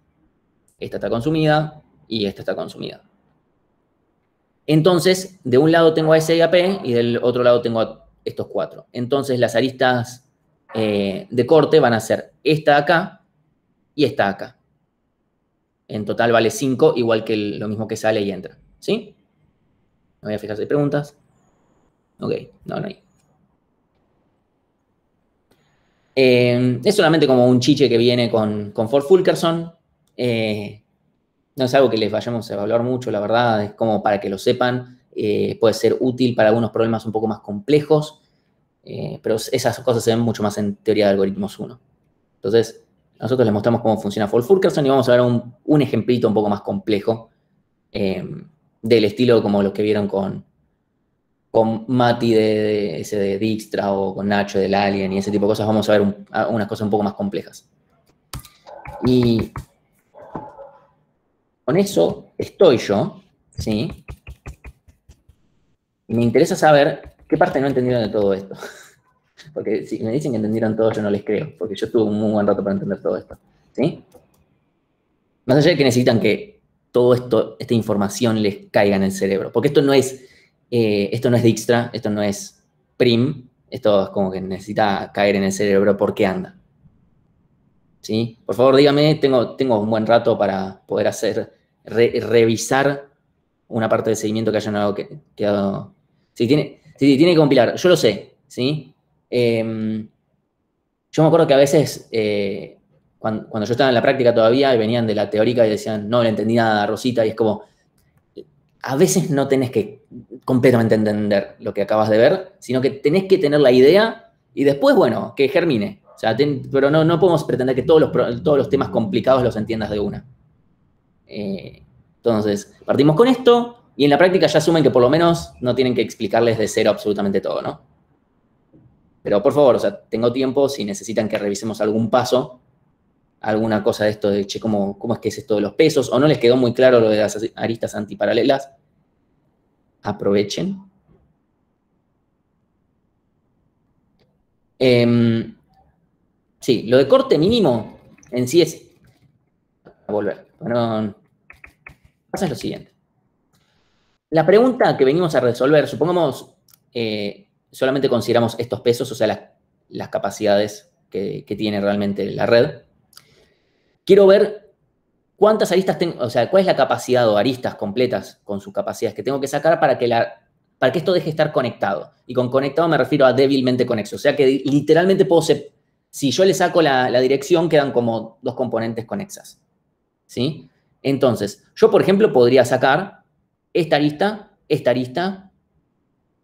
Esta está consumida y esta está consumida. Entonces, de un lado tengo a S y a P y del otro lado tengo a estos cuatro. Entonces, las aristas eh, de corte van a ser esta acá y esta acá. En total vale 5, igual que lo mismo que sale y entra. ¿Sí? Me voy a fijar si hay preguntas. Ok, no, no hay. Eh, es solamente como un chiche que viene con, con Ford Fulkerson. Eh, no es algo que les vayamos a evaluar mucho, la verdad. Es como para que lo sepan. puede ser útil para algunos problemas un poco más complejos. Eh, pero esas cosas se ven mucho más en teoría de algoritmos 1. Entonces, nosotros les mostramos cómo funciona Fall Fulkerson y vamos a ver un, un ejemplito un poco más complejo eh, del estilo como los que vieron con, con Mati de, ese de Dijkstra o con Nacho del Alien y ese tipo de cosas. Vamos a ver unas cosas un poco más complejas. Y con eso estoy yo, ¿sí? Me interesa saber ¿Qué parte no entendieron de todo esto? Porque si me dicen que entendieron todo, yo no les creo, porque yo tuve un muy buen rato para entender todo esto. ¿Sí? Más allá de que necesitan que toda esta información les caiga en el cerebro. Porque esto no es, eh, esto no es Dijkstra, esto no es Prim, esto es como que necesita caer en el cerebro porque anda. ¿Sí? Por favor, dígame, tengo, tengo un buen rato para poder hacer, revisar una parte del seguimiento que hayan quedado. Si tiene, Sí, tiene que compilar, yo lo sé, ¿sí? Em, yo me acuerdo que a veces, eh, cuando, yo estaba en la práctica todavía, y venían de la teórica y decían, no le entendí nada Rosita, y es como, a veces no tenés que completamente entender lo que acabas de ver, sino que tenés que tener la idea y después, bueno, que germine. O sea, pero no, no podemos pretender que todos los, todos los temas complicados los entiendas de una. Eh, entonces, partimos con esto, y en la práctica ya asumen que por lo menos no tienen que explicarles de cero absolutamente todo, ¿no? Pero por favor, o sea, tengo tiempo, si necesitan que revisemos algún paso, alguna cosa de esto de, che, ¿cómo, es que es esto de los pesos? O no les quedó muy claro lo de las aristas antiparalelas, aprovechen. Em, sí, lo de corte mínimo en sí es... A volver. Bueno, pasa lo siguiente. La pregunta que venimos a resolver, supongamos, eh, solamente consideramos estos pesos, o sea, las, capacidades que, tiene realmente la red. Quiero ver cuántas aristas tengo, o sea, cuál es la capacidad o aristas completas con sus capacidades que tengo que sacar para que, para que esto deje de estar conectado. Y con conectado me refiero a débilmente conexo. O sea que literalmente puedo ser, si yo le saco la, la dirección, quedan como dos componentes conexas. ¿Sí? Entonces, yo, por ejemplo, podría sacar esta arista, esta arista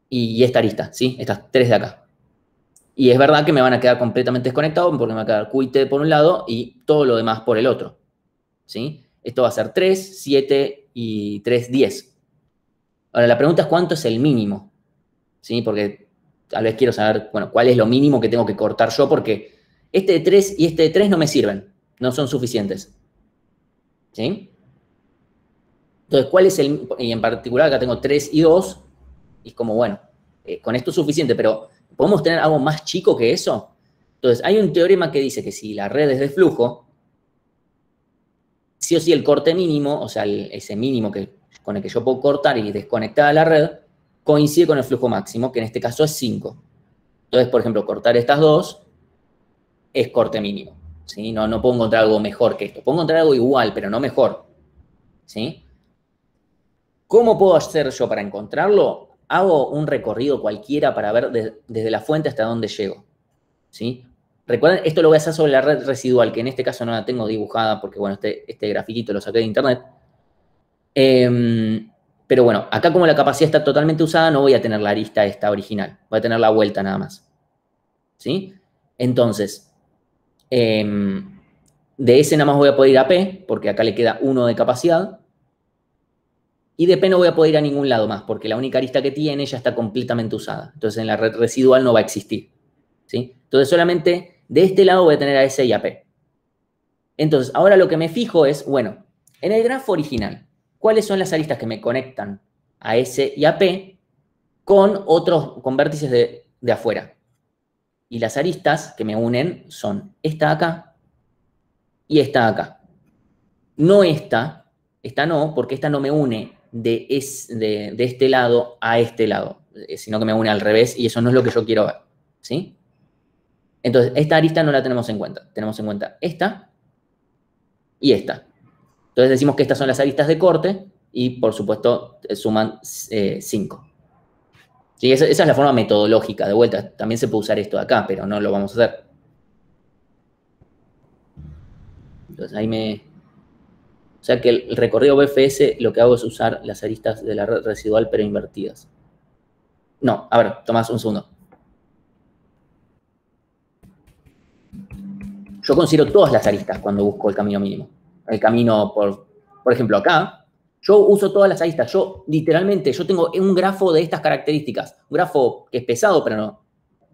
y esta arista, ¿sí? Estas tres de acá. Y es verdad que me van a quedar completamente desconectados porque me va a quedar QT por un lado y todo lo demás por el otro, ¿sí? Esto va a ser 3, 7 y 3, 10. Ahora, la pregunta es cuánto es el mínimo, ¿sí? Porque tal vez quiero saber, bueno, cuál es lo mínimo que tengo que cortar yo porque este de 3 y este de 3 no me sirven, no son suficientes. ¿Sí? Entonces, ¿cuál es el...? Y en particular acá tengo 3 y 2, y es como, bueno, eh, con esto es suficiente, pero ¿podemos tener algo más chico que eso? Entonces, hay un teorema que dice que si la red es de flujo, sí o sí el corte mínimo, o sea, ese mínimo que, con el que yo puedo cortar y desconectar a la red, coincide con el flujo máximo, que en este caso es 5. Entonces, por ejemplo, cortar estas dos es corte mínimo. ¿sí? No, no puedo encontrar algo mejor que esto. Puedo encontrar algo igual, pero no mejor. ¿sí? ¿Cómo puedo hacer yo para encontrarlo? Hago un recorrido cualquiera para ver desde la fuente hasta dónde llego. ¿sí? Recuerden, esto lo voy a hacer sobre la red residual, que en este caso no la tengo dibujada porque, bueno, este, este grafiquito lo saqué de internet. Em, pero bueno, acá como la capacidad está totalmente usada, no voy a tener la arista esta original. Voy a tener la vuelta nada más. ¿Sí? Entonces, em, de ese nada más voy a poder ir a P, porque acá le queda uno de capacidad. Y de P no voy a poder ir a ningún lado más, porque la única arista que tiene ya está completamente usada. Entonces en la red residual no va a existir. ¿sí? Entonces solamente de este lado voy a tener a S y a P. Entonces, ahora lo que me fijo es, bueno, en el grafo original, ¿cuáles son las aristas que me conectan a S y a P con otros, con vértices de, de afuera? Y las aristas que me unen son esta acá y esta acá. No esta, esta no, porque esta no me une de, de, de, este lado a este lado, eh, sino que me une al revés y eso no es lo que yo quiero ver. ¿Sí? Entonces, esta arista no la tenemos en cuenta. Tenemos en cuenta esta y esta. Entonces decimos que estas son las aristas de corte y, por supuesto, suman 5. Eh, esa, esa, es la forma metodológica. De vuelta, también se puede usar esto acá, pero no lo vamos a hacer. Entonces ahí me... O sea que el recorrido BFS lo que hago es usar las aristas de la red residual pero invertidas. No, a ver, Tomás, un segundo. Yo considero todas las aristas cuando busco el camino mínimo. El camino, por, por ejemplo, acá, yo uso todas las aristas. Yo, literalmente, yo tengo un grafo de estas características. Un grafo que es pesado, pero no,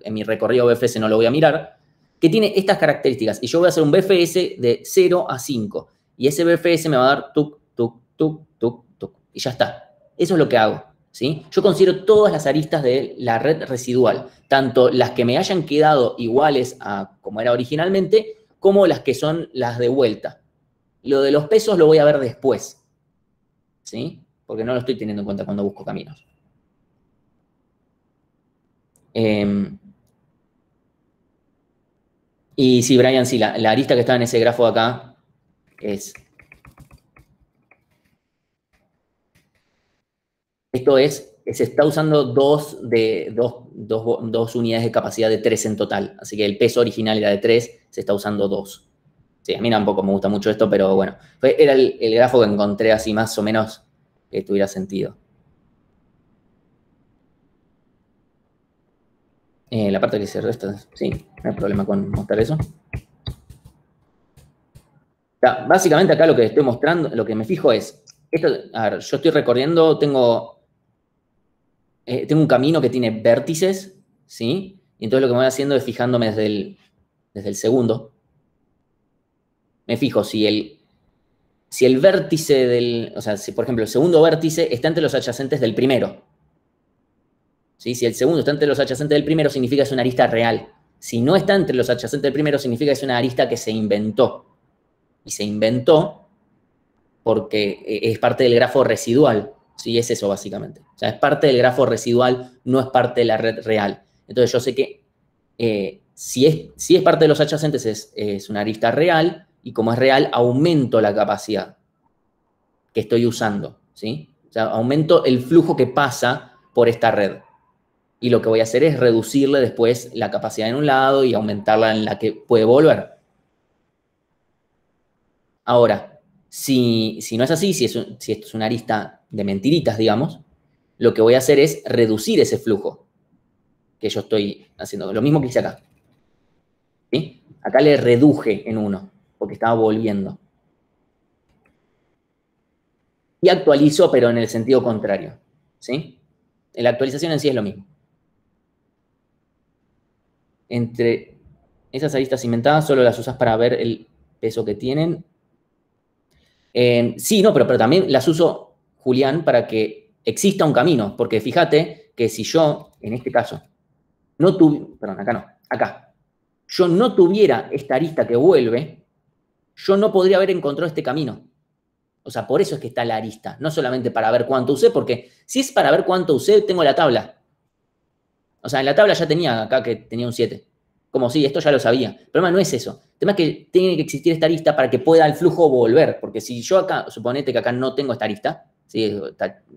en mi recorrido BFS no lo voy a mirar, que tiene estas características. Y yo voy a hacer un BFS de 0 a 5. Y ese BFS me va a dar tuk, tuk, tuk, tuk, tuk. Y ya está. Eso es lo que hago. ¿sí? Yo considero todas las aristas de la red residual, tanto las que me hayan quedado iguales a como era originalmente, como las que son las de vuelta. Lo de los pesos lo voy a ver después, ¿sí? Porque no lo estoy teniendo en cuenta cuando busco caminos. Em, y sí, Brian, sí, la, la arista que está en ese grafo acá es... Esto es se está usando dos, de, dos, unidades de capacidad de 3 en total. Así que el peso original era de 3, se está usando 2. Sí, a mí tampoco me gusta mucho esto, pero bueno, era el, grafo que encontré así más o menos que tuviera sentido. Eh, la parte que se resta, sí, no hay problema con mostrar eso. Básicamente acá lo que estoy mostrando, lo que me fijo es, esto, yo estoy recorriendo, tengo eh, tengo un camino que tiene vértices, ¿sí? Y entonces lo que me voy haciendo es fijándome desde el, desde el segundo. Me fijo si el, si el vértice del, o sea, si por ejemplo el segundo vértice está entre los adyacentes del primero. ¿Sí? Si el segundo está entre los adyacentes del primero, significa que es una arista real. Si no está entre los adyacentes del primero, significa que es una arista que se inventó. Y se inventó porque eh, es parte del grafo residual. Sí, es eso básicamente. O sea, es parte del grafo residual, no es parte de la red real. Entonces yo sé que eh, si, es, si es parte de los adyacentes es, una arista real y como es real aumento la capacidad que estoy usando. ¿sí? O sea, aumento el flujo que pasa por esta red. Y lo que voy a hacer es reducirle después la capacidad en un lado y aumentarla en la que puede volver. Ahora, Si, no es así, si, si esto es una arista de mentiritas, digamos, lo que voy a hacer es reducir ese flujo que yo estoy haciendo. Lo mismo que hice acá. ¿Sí? Acá le reduje en uno, porque estaba volviendo. Y actualizo, pero en el sentido contrario. ¿Sí? La actualización en sí es lo mismo. Entre esas aristas inventadas solo las usas para ver el peso que tienen. Sí, no, pero, pero también las uso, Julián, para que exista un camino. Porque fíjate que si yo, en este caso, no tuviera, perdón, acá no, acá, yo no tuviera esta arista que vuelve, yo no podría haber encontrado este camino. O sea, por eso es que está la arista, no solamente para ver cuánto usé, porque si es para ver cuánto usé, tengo la tabla. O sea, en la tabla ya tenía acá que tenía un 7. Como si, esto ya lo sabía. El problema no es eso. El tema es que tiene que existir esta arista para que pueda el flujo volver. Porque si yo acá, suponete que acá no tengo esta arista, ¿sí?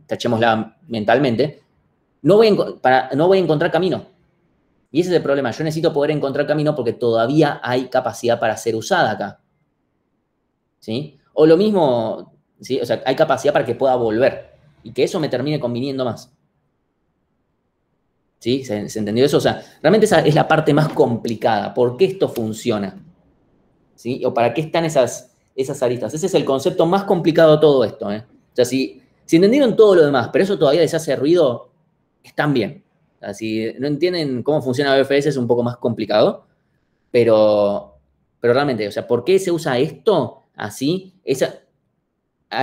tachémosla mentalmente, no voy, para, no voy a encontrar camino. Y ese es el problema. Yo necesito poder encontrar camino porque todavía hay capacidad para ser usada acá. ¿Sí? O lo mismo, ¿sí? O sea, hay capacidad para que pueda volver y que eso me termine conviniendo más. ¿Sí? ¿Se, entendió eso? O sea, realmente esa es la parte más complicada. ¿Por qué esto funciona? ¿Sí? ¿O para qué están esas, esas aristas? Ese es el concepto más complicado de todo esto. ¿eh? O sea, si, si entendieron todo lo demás, pero eso todavía les hace ruido, están bien. O sea, si no entienden cómo funciona BFS es un poco más complicado, pero, pero realmente, o sea, ¿por qué se usa esto así? Esa,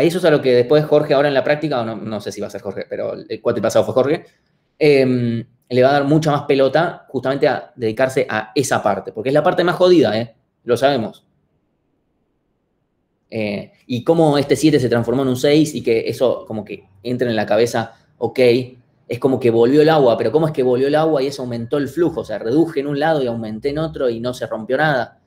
eso es a lo que después Jorge ahora en la práctica, o no, sé si va a ser Jorge, pero el cuatro pasado fue Jorge, em, le va a dar mucha más pelota justamente a dedicarse a esa parte, porque es la parte más jodida, ¿eh? Lo sabemos. Eh, y cómo este 7 se transformó en un 6 y que eso como que entra en la cabeza, ok, es como que volvió el agua, pero ¿cómo es que volvió el agua y eso aumentó el flujo? O sea, reduje en un lado y aumenté en otro y no se rompió nada.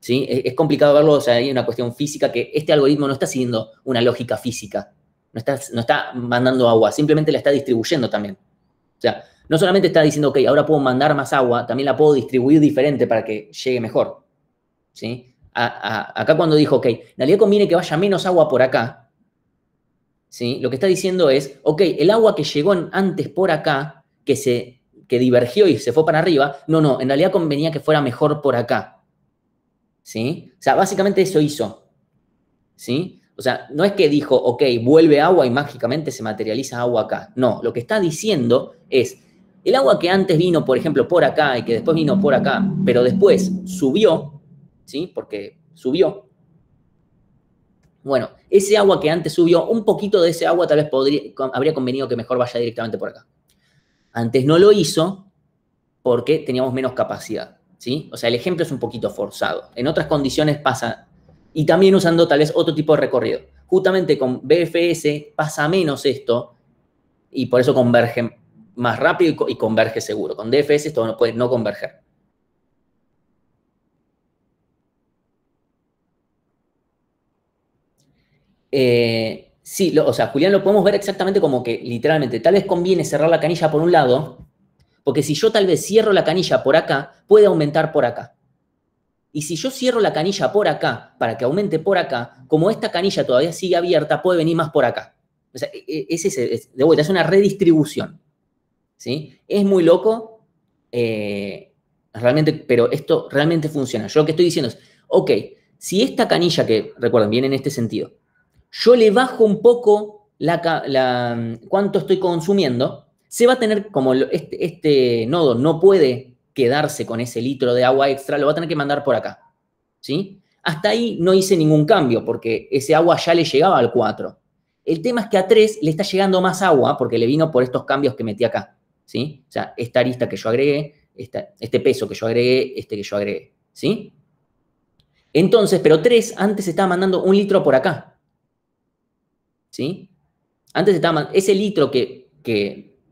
¿Sí? Es, complicado verlo, o sea, hay una cuestión física que este algoritmo no está siguiendo una lógica física, no está, no está mandando agua, simplemente la está distribuyendo también. O sea, no solamente está diciendo, ok, ahora puedo mandar más agua, también la puedo distribuir diferente para que llegue mejor. ¿Sí? acá cuando dijo, ok, en realidad conviene que vaya menos agua por acá, ¿sí? Lo que está diciendo es, ok, el agua que llegó antes por acá, que, se, que divergió y se fue para arriba, no, no, en realidad convenía que fuera mejor por acá. ¿Sí? O sea, básicamente eso hizo. ¿Sí? O sea, no es que dijo, ok, vuelve agua y mágicamente se materializa agua acá. No, lo que está diciendo es, el agua que antes vino, por ejemplo, por acá y que después vino por acá, pero después subió, ¿sí? Porque subió, bueno, ese agua que antes subió, un poquito de ese agua tal vez podría, habría convenido que mejor vaya directamente por acá. Antes no lo hizo porque teníamos menos capacidad, ¿sí? O sea, el ejemplo es un poquito forzado. En otras condiciones pasa, y también usando tal vez otro tipo de recorrido. Justamente con BFS pasa menos esto y por eso converge más rápido y converge seguro. Con DFS esto no puede no converger. Eh, sí, o sea, Julián lo podemos ver exactamente como que literalmente, tal vez conviene cerrar la canilla por un lado, porque si yo tal vez cierro la canilla por acá, puede aumentar por acá. Y si yo cierro la canilla por acá para que aumente por acá, como esta canilla todavía sigue abierta, puede venir más por acá. O sea, e, e, es, de vuelta, es una redistribución. ¿Sí? Es muy loco, eh, realmente, pero esto realmente funciona. Yo lo que estoy diciendo es, ok, si esta canilla que, recuerden, viene en este sentido, yo le bajo un poco la, cuánto estoy consumiendo, se va a tener, como este, este, nodo no puede quedarse con ese litro de agua extra, lo va a tener que mandar por acá. ¿Sí? Hasta ahí no hice ningún cambio porque ese agua ya le llegaba al 4. El tema es que a 3 le está llegando más agua porque le vino por estos cambios que metí acá. ¿Sí? O sea, esta arista que yo agregué, este peso que yo agregué, este que yo agregué. ¿Sí? Entonces, pero 3 antes estaba mandando un litro por acá. ¿sí? Antes estaba, ese litro que,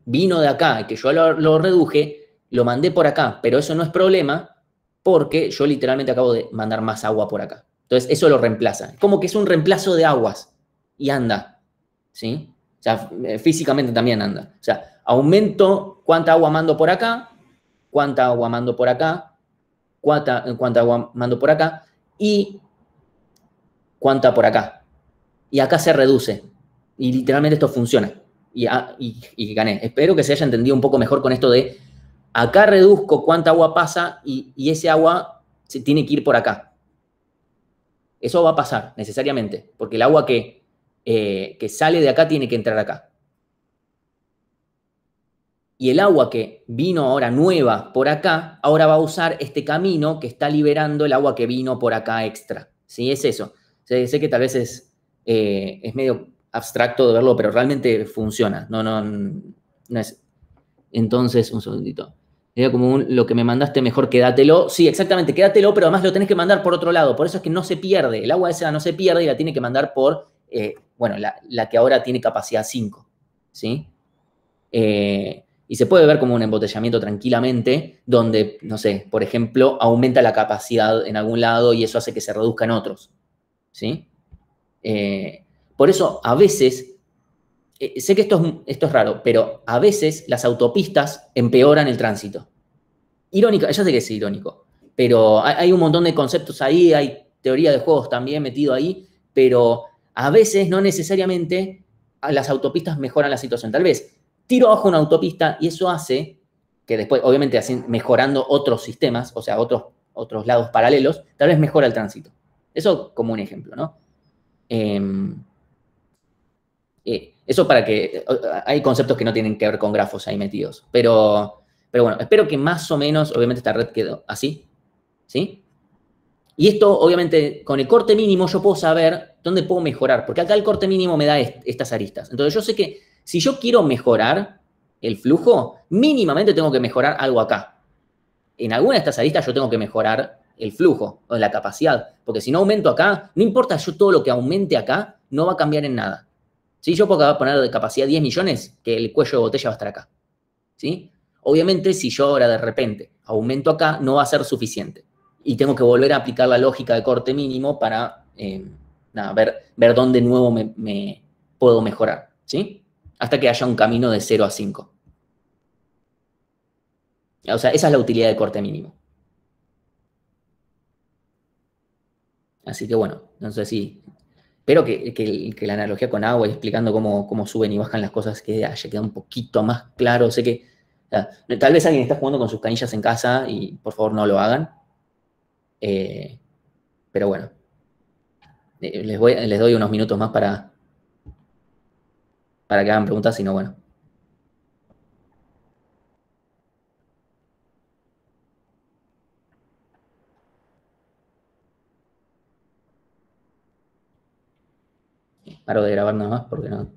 vino de acá y que yo lo, reduje, lo mandé por acá, pero eso no es problema porque yo literalmente acabo de mandar más agua por acá. Entonces, eso lo reemplaza. Como que es un reemplazo de aguas y anda, ¿sí? O sea, físicamente también anda. O sea, aumento cuánta agua mando por acá, cuánta agua mando por acá, cuánta, cuánta agua mando por acá y cuánta por acá. y acá se reduce. Y literalmente esto funciona. Ah, y, gané. Espero que se haya entendido un poco mejor con esto de acá reduzco cuánta agua pasa y, ese agua se tiene que ir por acá. Eso va a pasar necesariamente, porque el agua que, eh, que sale de acá tiene que entrar acá. Y el agua que vino ahora nueva por acá, ahora va a usar este camino que está liberando el agua que vino por acá extra. ¿Sí? Es eso. Sé, que tal vez es, eh, es medio abstracto de verlo, pero realmente funciona. No, no, no es. Entonces, un segundito. Era como lo que me mandaste, mejor quédatelo. Sí, exactamente, quédatelo, pero además lo tenés que mandar por otro lado. Por eso es que no se pierde. El agua esa no se pierde y la tiene que mandar por, eh, bueno, la, que ahora tiene capacidad 5. ¿Sí? Eh, y se puede ver como un embotellamiento tranquilamente, donde, no sé, por ejemplo, aumenta la capacidad en algún lado y eso hace que se reduzca en otros. ¿Sí? Eh, por eso, a veces, eh, sé que esto es, esto es raro, pero a veces las autopistas empeoran el tránsito. Irónico, ya sé que es irónico, pero hay, un montón de conceptos ahí, hay teoría de juegos también metido ahí, pero a veces no necesariamente las autopistas mejoran la situación. Tal vez tiro abajo una autopista y eso hace que después, obviamente, así, mejorando otros sistemas, o sea, otros, otros lados paralelos, tal vez mejora el tránsito. Eso como un ejemplo, ¿no? Em, eh, eso para que hay conceptos que no tienen que ver con grafos ahí metidos. Pero, pero bueno, espero que más o menos, obviamente esta red quedó así. ¿Sí? Y esto, obviamente, con el corte mínimo yo puedo saber dónde puedo mejorar, porque acá el corte mínimo me da estas aristas. Entonces yo sé que si yo quiero mejorar el flujo, mínimamente tengo que mejorar algo acá. En alguna de estas aristas yo tengo que mejorar el flujo o la capacidad, porque si no aumento acá, no importa yo todo lo que aumente acá, no va a cambiar en nada. Si Yo puedo poner de capacidad 10 millones, que el cuello de botella va a estar acá. ¿Sí? Obviamente, si yo ahora de repente aumento acá, no va a ser suficiente. Y tengo que volver a aplicar la lógica de corte mínimo para eh, ver, dónde nuevo me, puedo mejorar. ¿Sí? Hasta que haya un camino de 0 a 5. O sea, esa es la utilidad de corte mínimo. Así que bueno, no sé si Espero que, la analogía con agua y explicando cómo, suben y bajan las cosas que haya quedado un poquito más claro. Sé que tal vez alguien está jugando con sus canillas en casa y por favor no lo hagan. Eh, pero bueno, eh, les, voy, les doy unos minutos más para, para que hagan preguntas, si no, bueno. Paro de grabar nada más porque no,